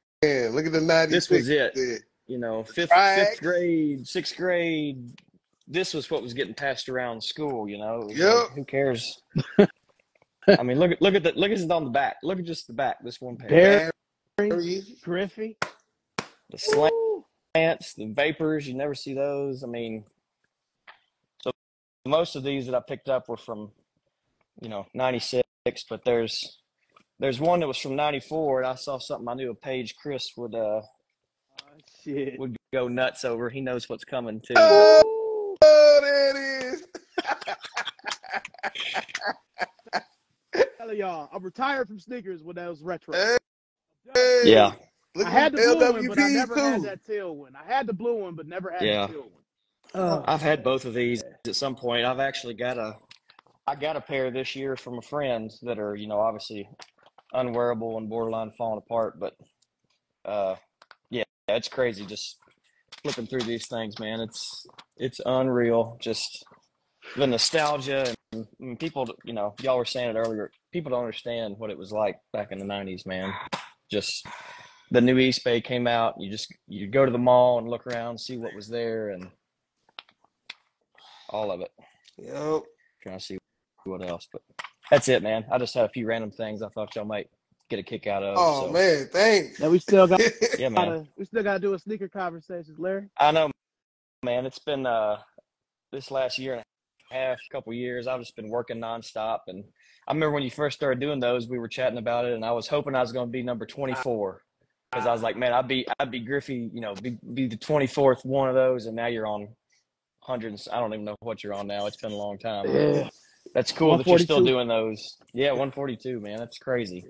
look at the ninety This was it. you know, fifth Right. fifth grade, sixth grade. This was what was getting passed around school. You know, Yep. like, who cares? I mean, look at look at the look at it on the back. Look at just the back. This one pair. Barry Griffey. The slant. Ooh. plants, the vapors, you never see those. I mean, so most of these that I picked up were from, you know, 96, but there's there's one that was from 94 and I saw something I knew a page Chris would uh Oh, shit. would go nuts over. He knows what's coming too. Oh, there it is. telling y'all, I'm retired from sneakers when that was retro. Hey, I'm done. hey, Yeah. Look I had the them blue one, but I LWPs never had that teal one. I had the blue one, but never had Yeah. the teal one. Oh, I've had both of these at some point. I've actually got a I got a pair this year from a friend that are, you know, obviously unwearable and borderline falling apart, but uh yeah, it's crazy just flipping through these things, man. It's it's unreal. Just the nostalgia and, and people, you know, y'all were saying it earlier. People don't understand what it was like back in the 90s, man. Just the new Eastbay came out. You just you go to the mall and look around, see what was there, and all of it. Yep. Trying to see what else, but that's it, man. I just had a few random things I thought y'all might get a kick out of. Oh so man, thanks. now we still got yeah, man. to we still got to do a sneaker conversations, Larry. I know, man. It's been uh this last year and a half, a couple years. I've just been working nonstop, and I remember when you first started doing those, we were chatting about it, and I was hoping I was going to be number twenty four because I was like, man, I'd be I'd be Griffey, you know, be be the twenty fourth one of those, and now you're on hundreds. I don't even know what you're on now. It's been a long time. Yeah. That's cool that you're still doing those. Yeah, 142, man. That's crazy.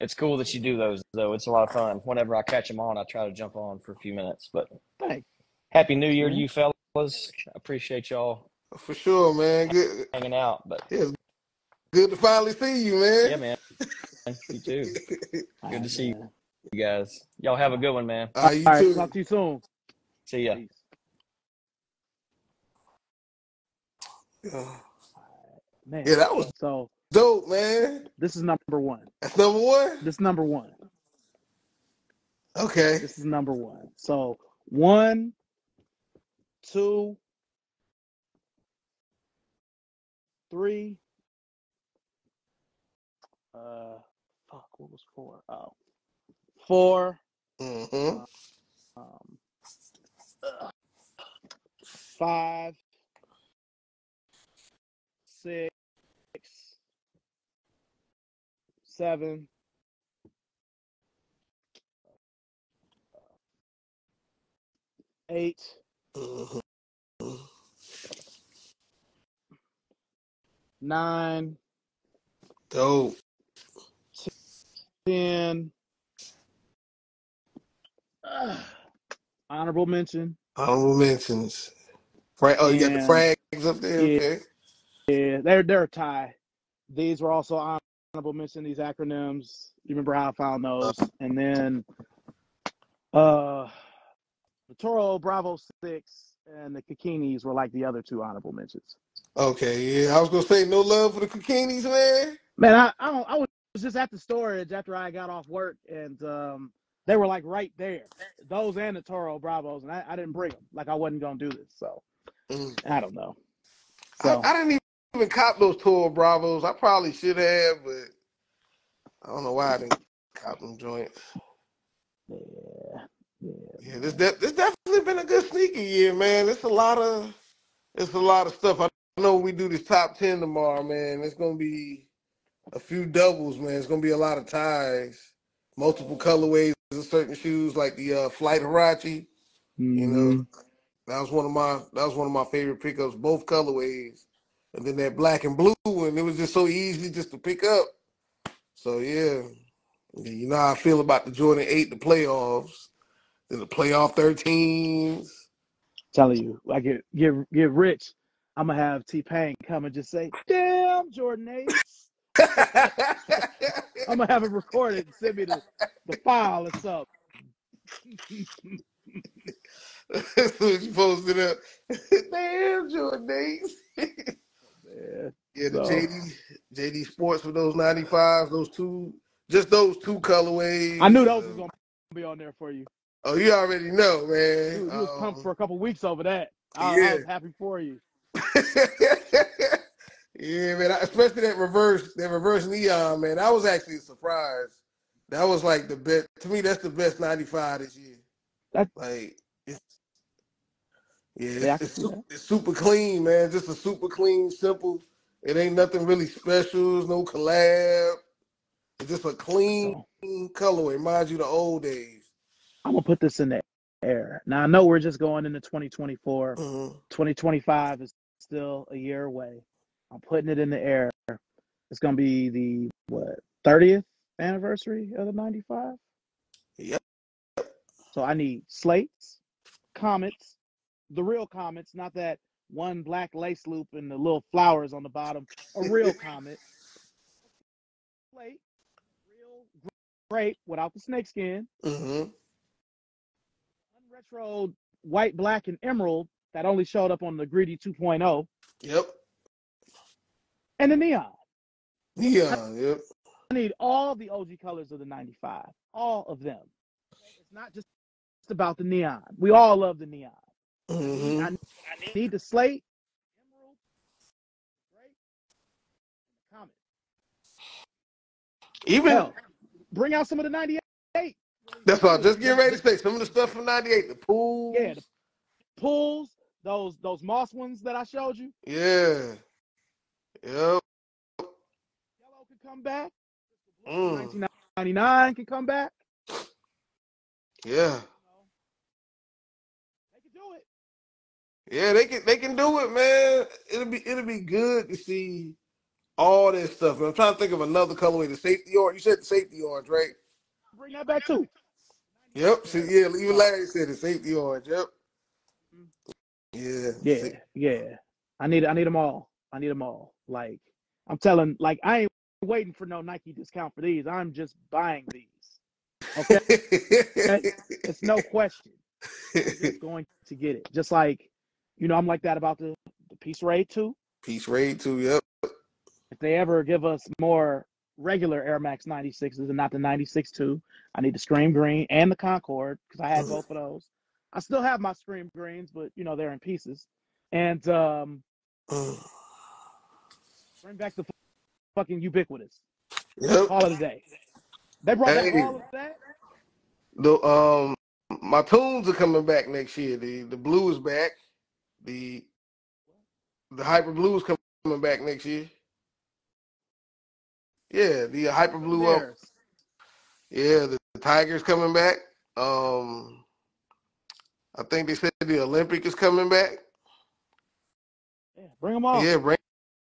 it's cool that you do those though. It's a lot of fun. Whenever I catch them on, I try to jump on for a few minutes. But Thanks, happy New Year to you fellas. I appreciate y'all For sure, man. Good. hanging out. But Yeah, it's good to finally see you, man. yeah, man. man. You too. Good to see man. you guys. Y'all have a good one, man. You All right, too. talk to you soon. See ya. Peace. Yeah, Man, Yeah, that was so dope, man. this is number one. That's number one. This is number one. Okay. This is number one. So one, two, three. Uh, fuck. What was four? Oh, four. Mm-hmm. Um, uh, five, six, seven, eight, hmm nine, Dope. ten. Uh, honorable mention. Honorable mentions. Fra- oh, you got the frags up there. yeah, Okay. yeah, they're they're a tie. These were also honorable mention. These acronyms. You remember how I found those? And then uh, the Toro Bravo Six and the Kukinis were like the other two honorable mentions. Okay. Yeah, I was gonna say no love for the Kukinis, man. Man, I I, don't, I was just at the storage after I got off work, and um, they were like right there. Those and the Toro Bravos, and I, I didn't bring them. Like I wasn't gonna do this, so Mm. I don't know. So I didn't even cop those Toro Bravos. I probably should have, but I don't know why I didn't cop them joints. yeah, yeah, Yeah, this de- this definitely been a good sneaker year, man. It's a lot of it's a lot of stuff. I know we do this top ten tomorrow, man. It's gonna be a few doubles, man. It's gonna be a lot of ties, multiple colorways of certain shoes, like the uh, Flight Huarache. You know, hmm that was one of my that was one of my favorite pickups, both colorways, and then that black and blue one. It was just so easy just to pick up. So yeah, you know how I feel about the Jordan Eight, the playoffs, then the playoff 13s. Telling you, I get get get rich. I'm gonna have T Pain come and just say, "Damn, Jordan Ace." I'm gonna have it recorded and send me the the file or something. That's what you posted up. Damn, Jordan Ace. Man, Yeah, the so JD JD Sports for those 95s, those two, just those two colorways. I knew those was Um, gonna be on there for you. oh, you already know, You, man. you was pumped Um, for a couple weeks over that. I, I yeah. was happy for you. Yeah, man. Especially that reverse, that reverse neon, man. That was actually a surprise. That was like the best. To me, that's the best 95 this year. That Like, it's yeah, yeah, it's, it's, super, it's super clean, man. Just a super clean, simple. It ain't nothing really special. No collab. It's just a clean So colorway. Mind you, the old days. I'm gonna put this in the air. Now I know we're just going into 2024. hmm 2025 is still a year away. I'm putting it in the air. It's gonna be the what 30th anniversary of the 95. Yep. So I need slates, comets, the real comets, not that one black lace loop and the little flowers on the bottom. A real comet. Slate, real grape without the snake skin. hmm Unretro white, black, and emerald that only showed up on the Greedy 2.0. Yep. And the neon. I Neon. Yep. I need all the OG colors of the 95. All of them. It's not just about the neon. We all love the neon. I need, I, I need the slate, emerald, comet. Even Hell, bring out some of the 98 that's I was just getting The, ready to say. Some of the stuff from '98, the pools. yeah, the pools. Those those moss ones that I showed you. Yeah. Yep. Yellow could come back. Mm. 1999 can come back. Yeah. They could do it. Yeah, they can they can do it, man. It'll be it'll be good to see all that stuff. I'm trying to think of another colorway. The safety orange. You said the safety orange, right? Bring that back too. Yep. See, yeah, even Larry said the safety orange. Yep. Yeah. Yeah, yeah. I need I need them all. I need them all. Like I'm telling, like I ain't waiting for no Nike discount for these. I'm just buying these. Okay, it's no question. I'm just going to get it. Just like, you know, I'm like that about the the Peace Raid too. Peace raid too. Yep. If they ever give us more regular Air Max 96s and not the 96 2, I need the Scream Green and the Concord because I had both of those. I still have my Scream Greens, but you know they're in pieces. And um, bring back the fucking ubiquitous. Yep. Call it a day. They brought back Hey. all of that. The um my tunes are coming back next year. The the blue is back. The the hyper blue is coming back next year. Yeah, the hyper blue up. Yeah, the, the Tigers coming back. Um I think they said the Olympic is coming back. Yeah, bring them all. Yeah, bring,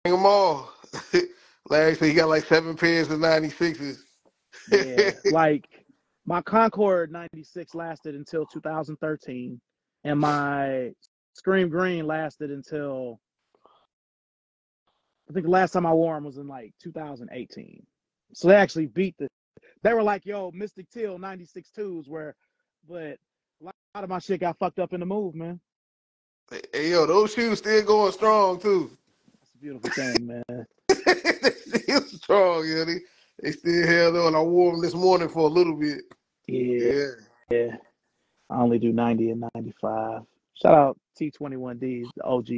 bring them all. Larry said he got like seven pairs of 96s. Yeah, like my Concord 96 lasted until 2013, and my Scream Green lasted until I think the last time I wore them was in like 2018. So they actually beat the. They were like, "Yo, Mystic Teal 96 twos," where, but a lot of my shit got fucked up in the move, man. hey, yo, those shoes still going strong too. That's a beautiful thing, man. they still strong, yeah. They, they still held on. I wore them this morning for a little bit. Yeah, Yeah. yeah. I only do 90 and 95. Shout out T21Ds, the OG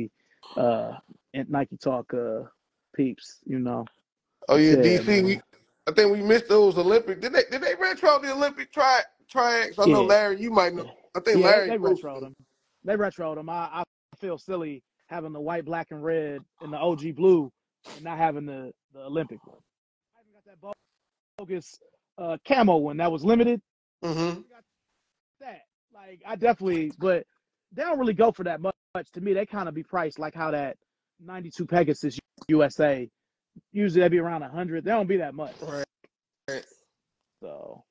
uh and Nike Talk uh peeps, you know. Oh yeah, Yeah, DC. man. We, I think we missed those Olympic. Did they? Did they retro the Olympic tri triax? I know Larry. You might know. I think Yeah, Larry. they, they retroed. They retroed them. I, I feel silly having the white, black, and red and the OG blue and not having the, the Olympic one. I even got that bogus uh, camo one that was limited. Mhm. That like I definitely, but they don't really go for that much. To me, they kind of be priced like how that 92 Pegasus USA usually they be around 100. They don't be that much. Right. right. So,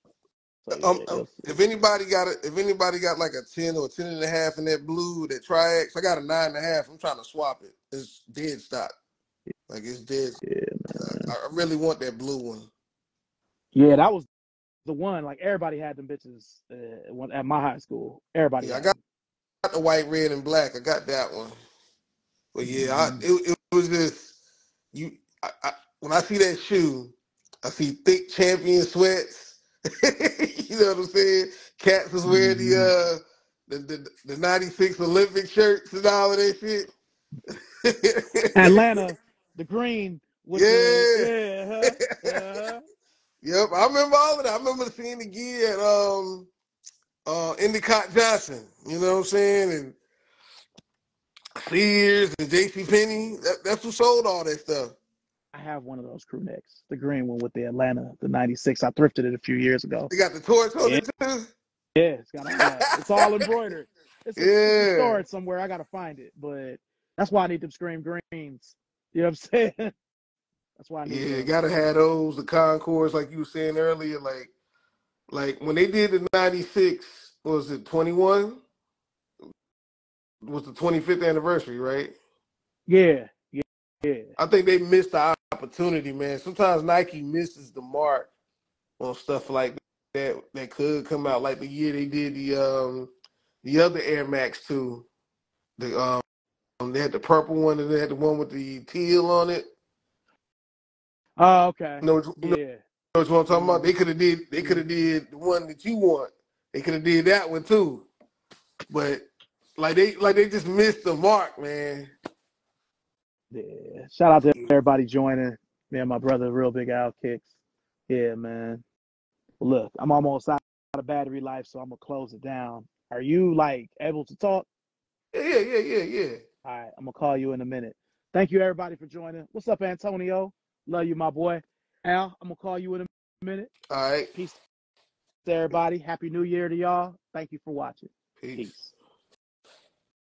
so yeah, Um, um, you'll see. if anybody got a, if anybody got like a ten or a ten and a half in that blue, that triax, I got a nine and a half. I'm trying to swap it. It's dead stock. Like it's dead. yeah, man. I, I really want that blue one. Yeah, that was the one. Like everybody had them bitches uh, when- at my high school. Everybody Yeah, I had got them. got the white, red, and black. I got that one. But yeah, I, Mhm. it, it was just you. I, I, when I see that shoe, I see thick champion sweats. you know what I'm saying? Cats was wearing the Mhm. uh the the, the '96 Olympic shirts and all of that shit. Atlanta, the green with Yeah. the yeah, uh-huh, uh-huh. Yep, I remember all of that. I remember seeing the gear at um uh Endicott Johnson. You know what I'm saying? And Sears and J.C. Penney. That, that's who sold all that stuff. I have one of those crew necks, the green one with the Atlanta, the '96. I thrifted it a few years ago. You got the torch on it too. Yeah, it's got all that. It's all embroidered. It's, Yeah. stored somewhere. I gotta find it, but that's why I need them scream greens. You know what I'm saying? That's why I need Yeah, them. gotta have those, the Concords, like you were saying earlier, like like when they did the ninety six, was it twenty one? Was the twenty fifth anniversary, right? Yeah, yeah, yeah. I think they missed the opportunity, man. Sometimes Nike misses the mark on stuff like that that could come out. Like the year they did the um the other Air Max too. The um they had the purple one and they had the one with the teal on it. Oh, okay. You know, what- you know Yeah. what I'm talking about? They could have did they could have did the one that you want. They could have did that one too. But like they like they just missed the mark, man. Yeah. Shout out to everybody joining. Me and my brother, Real Big Al Kicks. Yeah, man. Look, I'm almost out of battery life, so I'm gonna close it down. Are you like able to talk? Yeah, yeah, yeah, yeah, yeah. All right, I'm gonna call you in a minute. Thank you everybody for joining. What's up, Antonio? Love you, my boy. Al, I'm gonna call you in a minute. All right. Peace to everybody. Happy New Year to y'all. Thank you for watching. Peace. Peace.